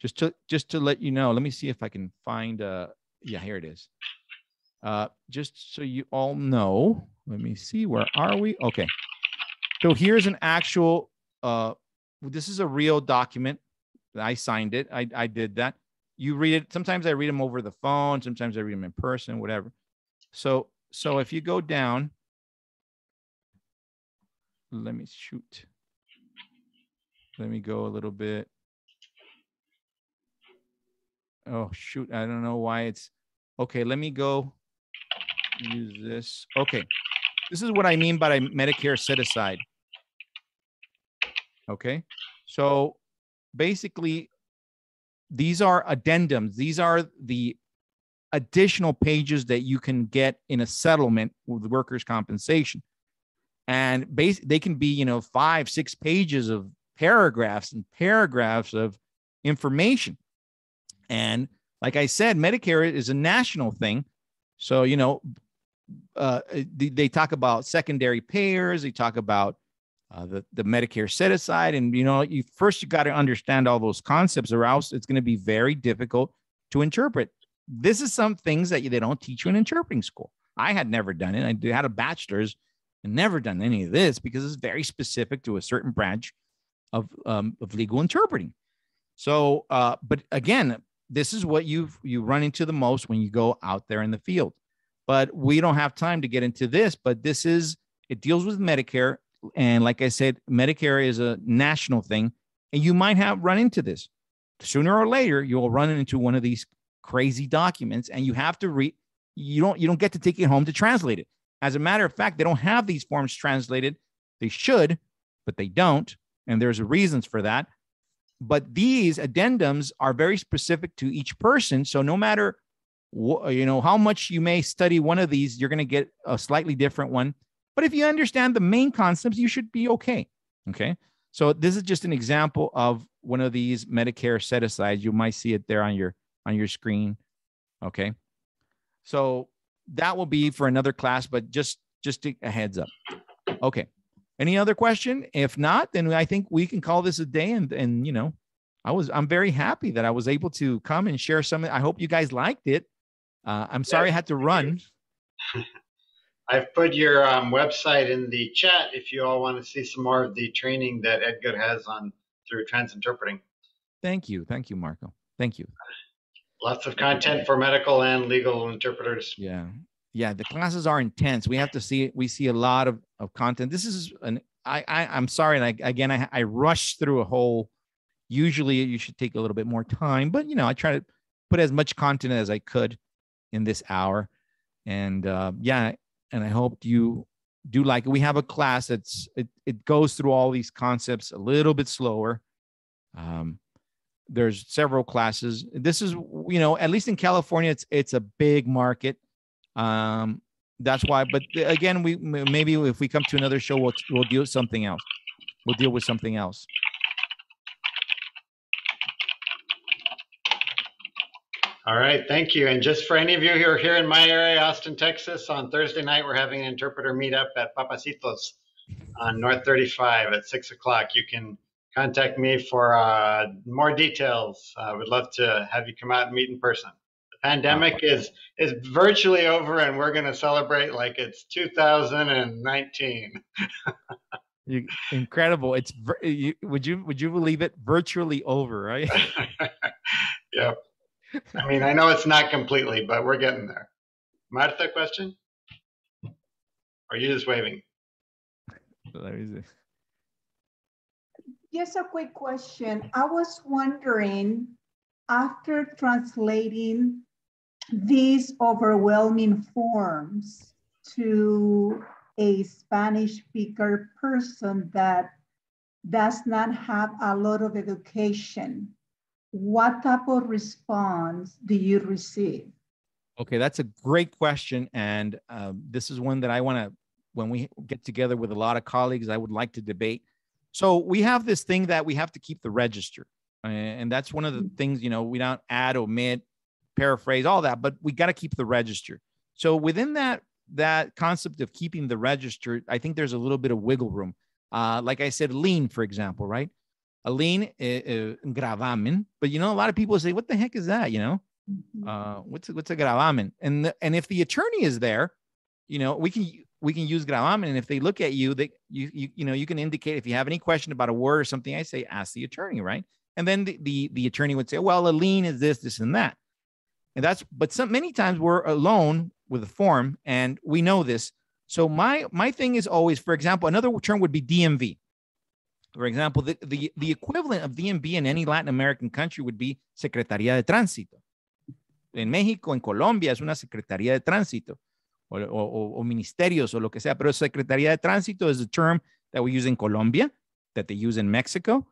Just to just to let you know, let me see if I can find. Uh, yeah, here it is. Uh, just so you all know, let me see. Where are we? Okay. So here's an actual. Uh, this is a real document. I signed it. I I did that. You read it. Sometimes I read them over the phone. Sometimes I read them in person. Whatever. So so if you go down, let me shoot. Let me go a little bit. Oh, shoot. I don't know why it's okay. Let me go use this. Okay. This is what I mean by Medicare set aside. Okay. So basically, these are addendums. These are the additional pages that you can get in a settlement with workers' compensation. And base, they can be, you know, five, six pages of paragraphs and paragraphs of information. And like I said, Medicare is a national thing. So, you know, uh, they, talk about secondary payers, they talk about uh, the, the Medicare set aside. And, you know, you first you got to understand all those concepts, or else it's going to be very difficult to interpret this is some things that they don't teach you in interpreting school. I had never done it. I had a bachelor's and never done any of this because it's very specific to a certain branch of um, of legal interpreting. So, uh, but again, this is what you you run into the most when you go out there in the field. But we don't have time to get into this. But this is it deals with Medicare, and like I said, Medicare is a national thing, and you might have run into this sooner or later. You'll run into one of these crazy documents and you have to read you don't you don't get to take it home to translate it as a matter of fact they don't have these forms translated they should but they don't and there's reasons for that but these addendums are very specific to each person so no matter wh- you know how much you may study one of these you're going to get a slightly different one but if you understand the main concepts you should be okay okay so this is just an example of one of these medicare set asides you might see it there on your on your screen. Okay. So that will be for another class, but just just a heads up. Okay. Any other question? If not, then I think we can call this a day. And and you know, I was I'm very happy that I was able to come and share some. I hope you guys liked it. Uh, I'm sorry I had to run. I've put your um, website in the chat if you all want to see some more of the training that Edgar has on through TransInterpreting. Thank you. Thank you, Marco. Thank you. Lots of content for medical and legal interpreters. Yeah. Yeah. The classes are intense. We have to see, we see a lot of, of content. This is an, I, I I'm sorry. And I, again, I, I rushed through a whole, usually you should take a little bit more time, but you know, I try to put as much content as I could in this hour. And uh, yeah, and I hope you do like it. We have a class that's it, it goes through all these concepts a little bit slower. Um, there's several classes. This is, you know, at least in California, it's it's a big market. Um, that's why. But again, we maybe if we come to another show, we'll we'll deal with something else. We'll deal with something else. All right, thank you. And just for any of you who are here in my area, Austin, Texas, on Thursday night, we're having an interpreter meetup at Pappasito's on North 35 at six o'clock. You can contact me for uh, more details. I uh, would love to have you come out and meet in person. The pandemic is is virtually over, and we're going to celebrate like it's 2019. you, incredible! It's you, would you would you believe it? Virtually over, right? yep. I mean, I know it's not completely, but we're getting there. Martha, question? Are you just waving? Let me see. Just a quick question. I was wondering, after translating these overwhelming forms to a Spanish speaker person that does not have a lot of education, what type of response do you receive? Okay, that's a great question. And uh, this is one that I want to, when we get together with a lot of colleagues, I would like to debate so we have this thing that we have to keep the register. and that's one of the things you know we don't add, omit, paraphrase, all that, but we got to keep the register. So within that that concept of keeping the register, I think there's a little bit of wiggle room. Uh, like I said, lien, for example, right? A lien, uh, gravamen, but you know, a lot of people say, "What the heck is that?" You know, Mhm. uh, what's what's a gravamen? And the, and if the attorney is there, you know, we can we can use gravamen, and if they look at you, they you you you know you can indicate if you have any question about a word or something. I say ask the attorney, right? And then the the, the attorney would say, well, a lien is this, this, and that, and that's. But some many times we're alone with a form, and we know this. So my my thing is always, for example, another term would be DMV. For example, the, the, the equivalent of DMV in any Latin American country would be Secretaría de Tránsito. En México, en Colombia, es una Secretaría de Tránsito o, o, o ministerios o lo que sea, pero Secretaría de Tránsito is the term that we use in Colombia, that they use in Mexico.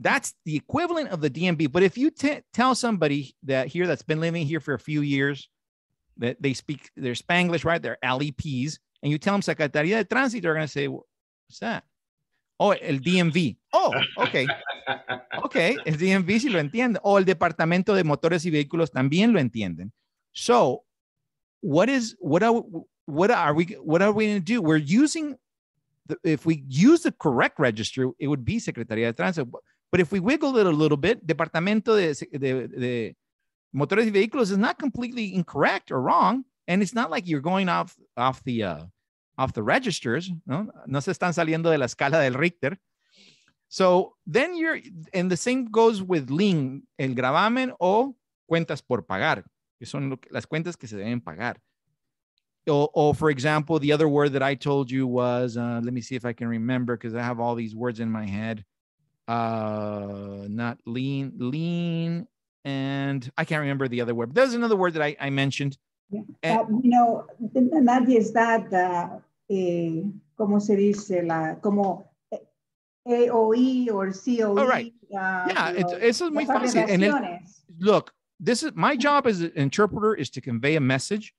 That's the equivalent of the DMV. But if you t- tell somebody that here that's been living here for a few years, that they speak their Spanglish, right? They're LEPs, and you tell them Secretaría de Tránsito, they're going to say, what's that? Oh, el DMV. Oh, okay. Ok, el DMV sí lo entiende. O el Departamento de Motores y Vehículos también lo entienden. So, what is what are what are we what are we going to do? We're using if we use the correct register, it would be Secretaría de Tránsito. But if we wiggle it a little bit, Departamento de, de, de Motores y Vehículos is not completely incorrect or wrong, and it's not like you're going off off the uh, off the registers. No, no se están saliendo de la escala del Richter. So then you're, and the same goes with lien, el gravamen o cuentas por pagar, que son las cuentas que se deben pagar. Or, or for example, the other word that I told you was, uh, let me see if I can remember because I have all these words in my head. Uh, not lean, lean, and I can't remember the other word. But there's another word that I, I mentioned. Yeah. And- Uh, you know, Nadia, is that, uh, eh, ¿cómo se dice? La, como eh, AOE or COE. Oh, right. uh, Yeah, it's, es muy fácil. El- abreviaciones. look, this is my job as an interpreter is to convey a message,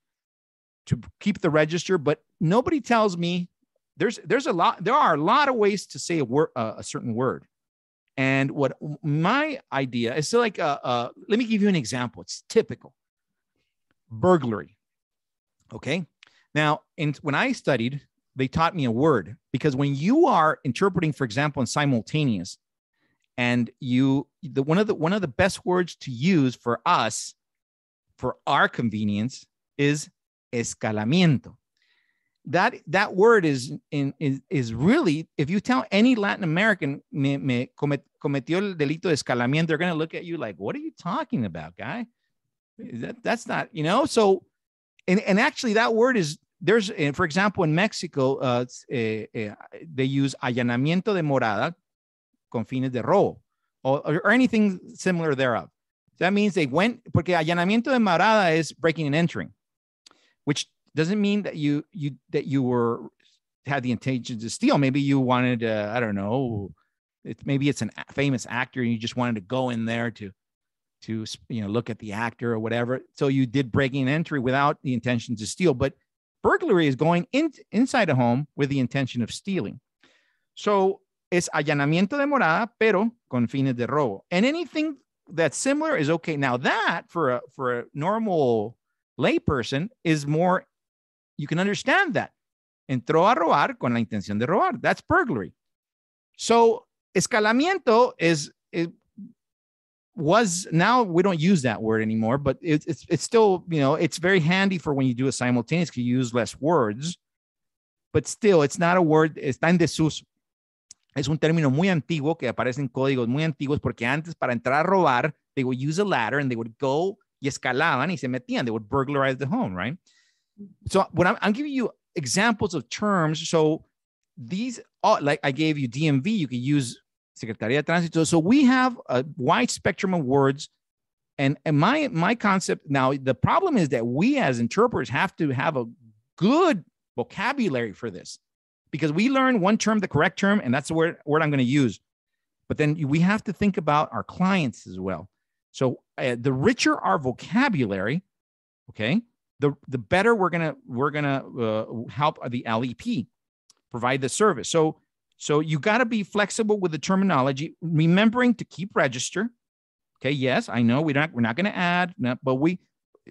to keep the register, but nobody tells me there's there's a lot there are a lot of ways to say a word uh, a certain word. And what my idea is so like uh, uh let me give you an example. It's typical. Burglary. Okay? Now, in when I studied, they taught me a word because when you are interpreting for example in simultaneous and you the one of the one of the best words to use for us for our convenience is escalamiento. That that word is in is, is really if you tell any latin american me, me cometió el delito de escalamiento they're going to look at you like what are you talking about guy? That that's not you know? So and, and actually that word is there's eh, for example in mexico uh, eh, eh, they use allanamiento de morada con fines de robo or, or anything similar thereof. That means they went, porque allanamiento de morada is breaking and entering, which doesn't mean that you you that you were had the intention to steal. Maybe you wanted, to, I don't know, it, maybe it's a famous actor and you just wanted to go in there to to you know look at the actor or whatever. So you did breaking and entry without the intention to steal, but burglary is going in, inside a home with the intention of stealing. So es allanamiento de morada, pero con fines de robo. And anything that's similar is okay. Now that for a for a normal layperson is more, you can understand that. Entró a robar con la intención de robar. That's burglary. So escalamiento is it was now we don't use that word anymore, but it's it's it's still you know it's very handy for when you do a simultaneous. You use less words, but still it's not a word. Está en desuso es un término muy antiguo que aparece en códigos muy antiguos porque antes para entrar a robar, they would use a ladder and they would go y escalaban y se metían. They would burglarize the home, right? Mm. So when I'm, I'm giving you examples of terms, so these, all, like I gave you DMV, you can use Secretaría de Tránsito. So we have a wide spectrum of words. And, and my, my concept now, the problem is that we as interpreters have to have a good vocabulary for this because we learn one term, the correct term, and that's the word, word I'm going to use. But then we have to think about our clients as well. So uh, the richer our vocabulary, okay, the the better we're gonna we're gonna uh, help the LEP provide the service. So so you got to be flexible with the terminology, remembering to keep register. Okay, yes, I know we're not we're not to add, but we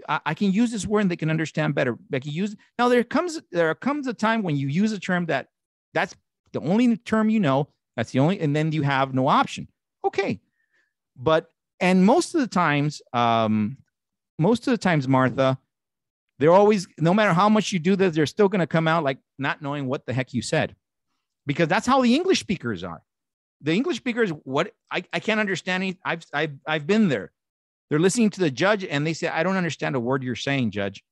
I, I can use this word and they can understand better. Can use now. There comes there comes a time when you use a term that that's the only term you know. That's the only, and then you have no option. Okay, but and most of the times, um, most of the times, Martha, they're always no matter how much you do this, they're still going to come out like not knowing what the heck you said, because that's how the English speakers are. The English speakers, what I, I can't understand. Any, I've I've I've been there. They're listening to the judge and they say, I don't understand a word you're saying, judge.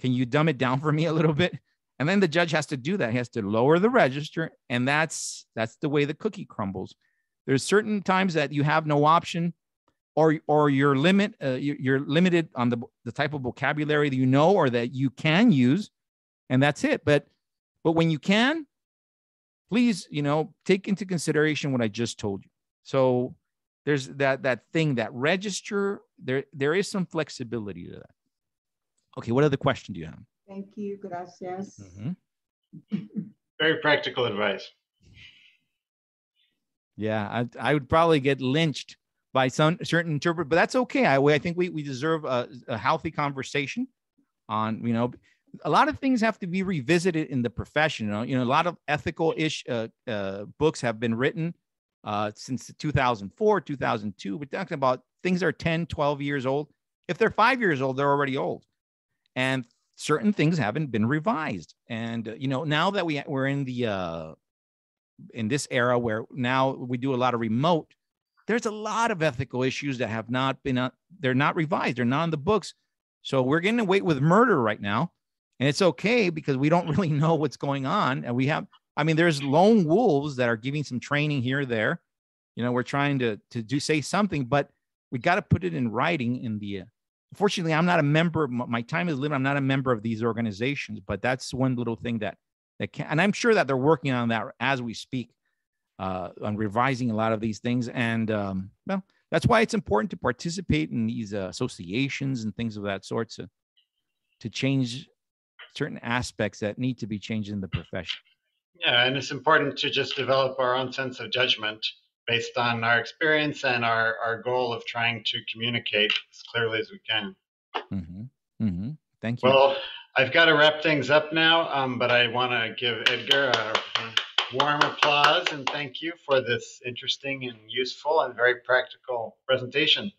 Can you dumb it down for me a little bit? And then the judge has to do that. He has to lower the register. And that's that's the way the cookie crumbles. There's certain times that you have no option or or you're limit uh, you're limited on the, the type of vocabulary that you know or that you can use and that's it but but when you can please you know take into consideration what i just told you so there's that that thing that register there there is some flexibility to that okay what other question do you have Thank you, gracias. Mhm. Very practical advice. yeah I, I would probably get lynched by some certain interpret but that's okay. I, I think we, we deserve a, a healthy conversation on you know a lot of things have to be revisited in the profession you know, you know a lot of ethical ish uh, uh, books have been written uh, since 2004 2002 we're talking about things that are 10 12 years old. If they're five years old they're already old. And certain things haven't been revised. And uh, you know now that we we're in the uh in this era where now we do a lot of remote there's a lot of ethical issues that have not been uh, they're not revised they're not in the books. So we're getting away with murder right now and it's okay because we don't really know what's going on and we have i mean there's lone wolves that are giving some training here there. You know we're trying to to do say something but we got to put it in writing in the uh, unfortunately i'm not a member my time is limited i'm not a member of these organizations but that's one little thing that that can and i'm sure that they're working on that as we speak uh, on revising a lot of these things and um, well that's why it's important to participate in these uh, associations and things of that sort to to change certain aspects that need to be changed in the profession Yeah, and it's important to just develop our own sense of judgment based on our experience and our, our goal of trying to communicate as clearly as we can. Mm-hmm. Mm-hmm. thank you Well, I've got to wrap things up now, um, but I want to give Edgar a warm applause and thank you for this interesting and useful and very practical presentation.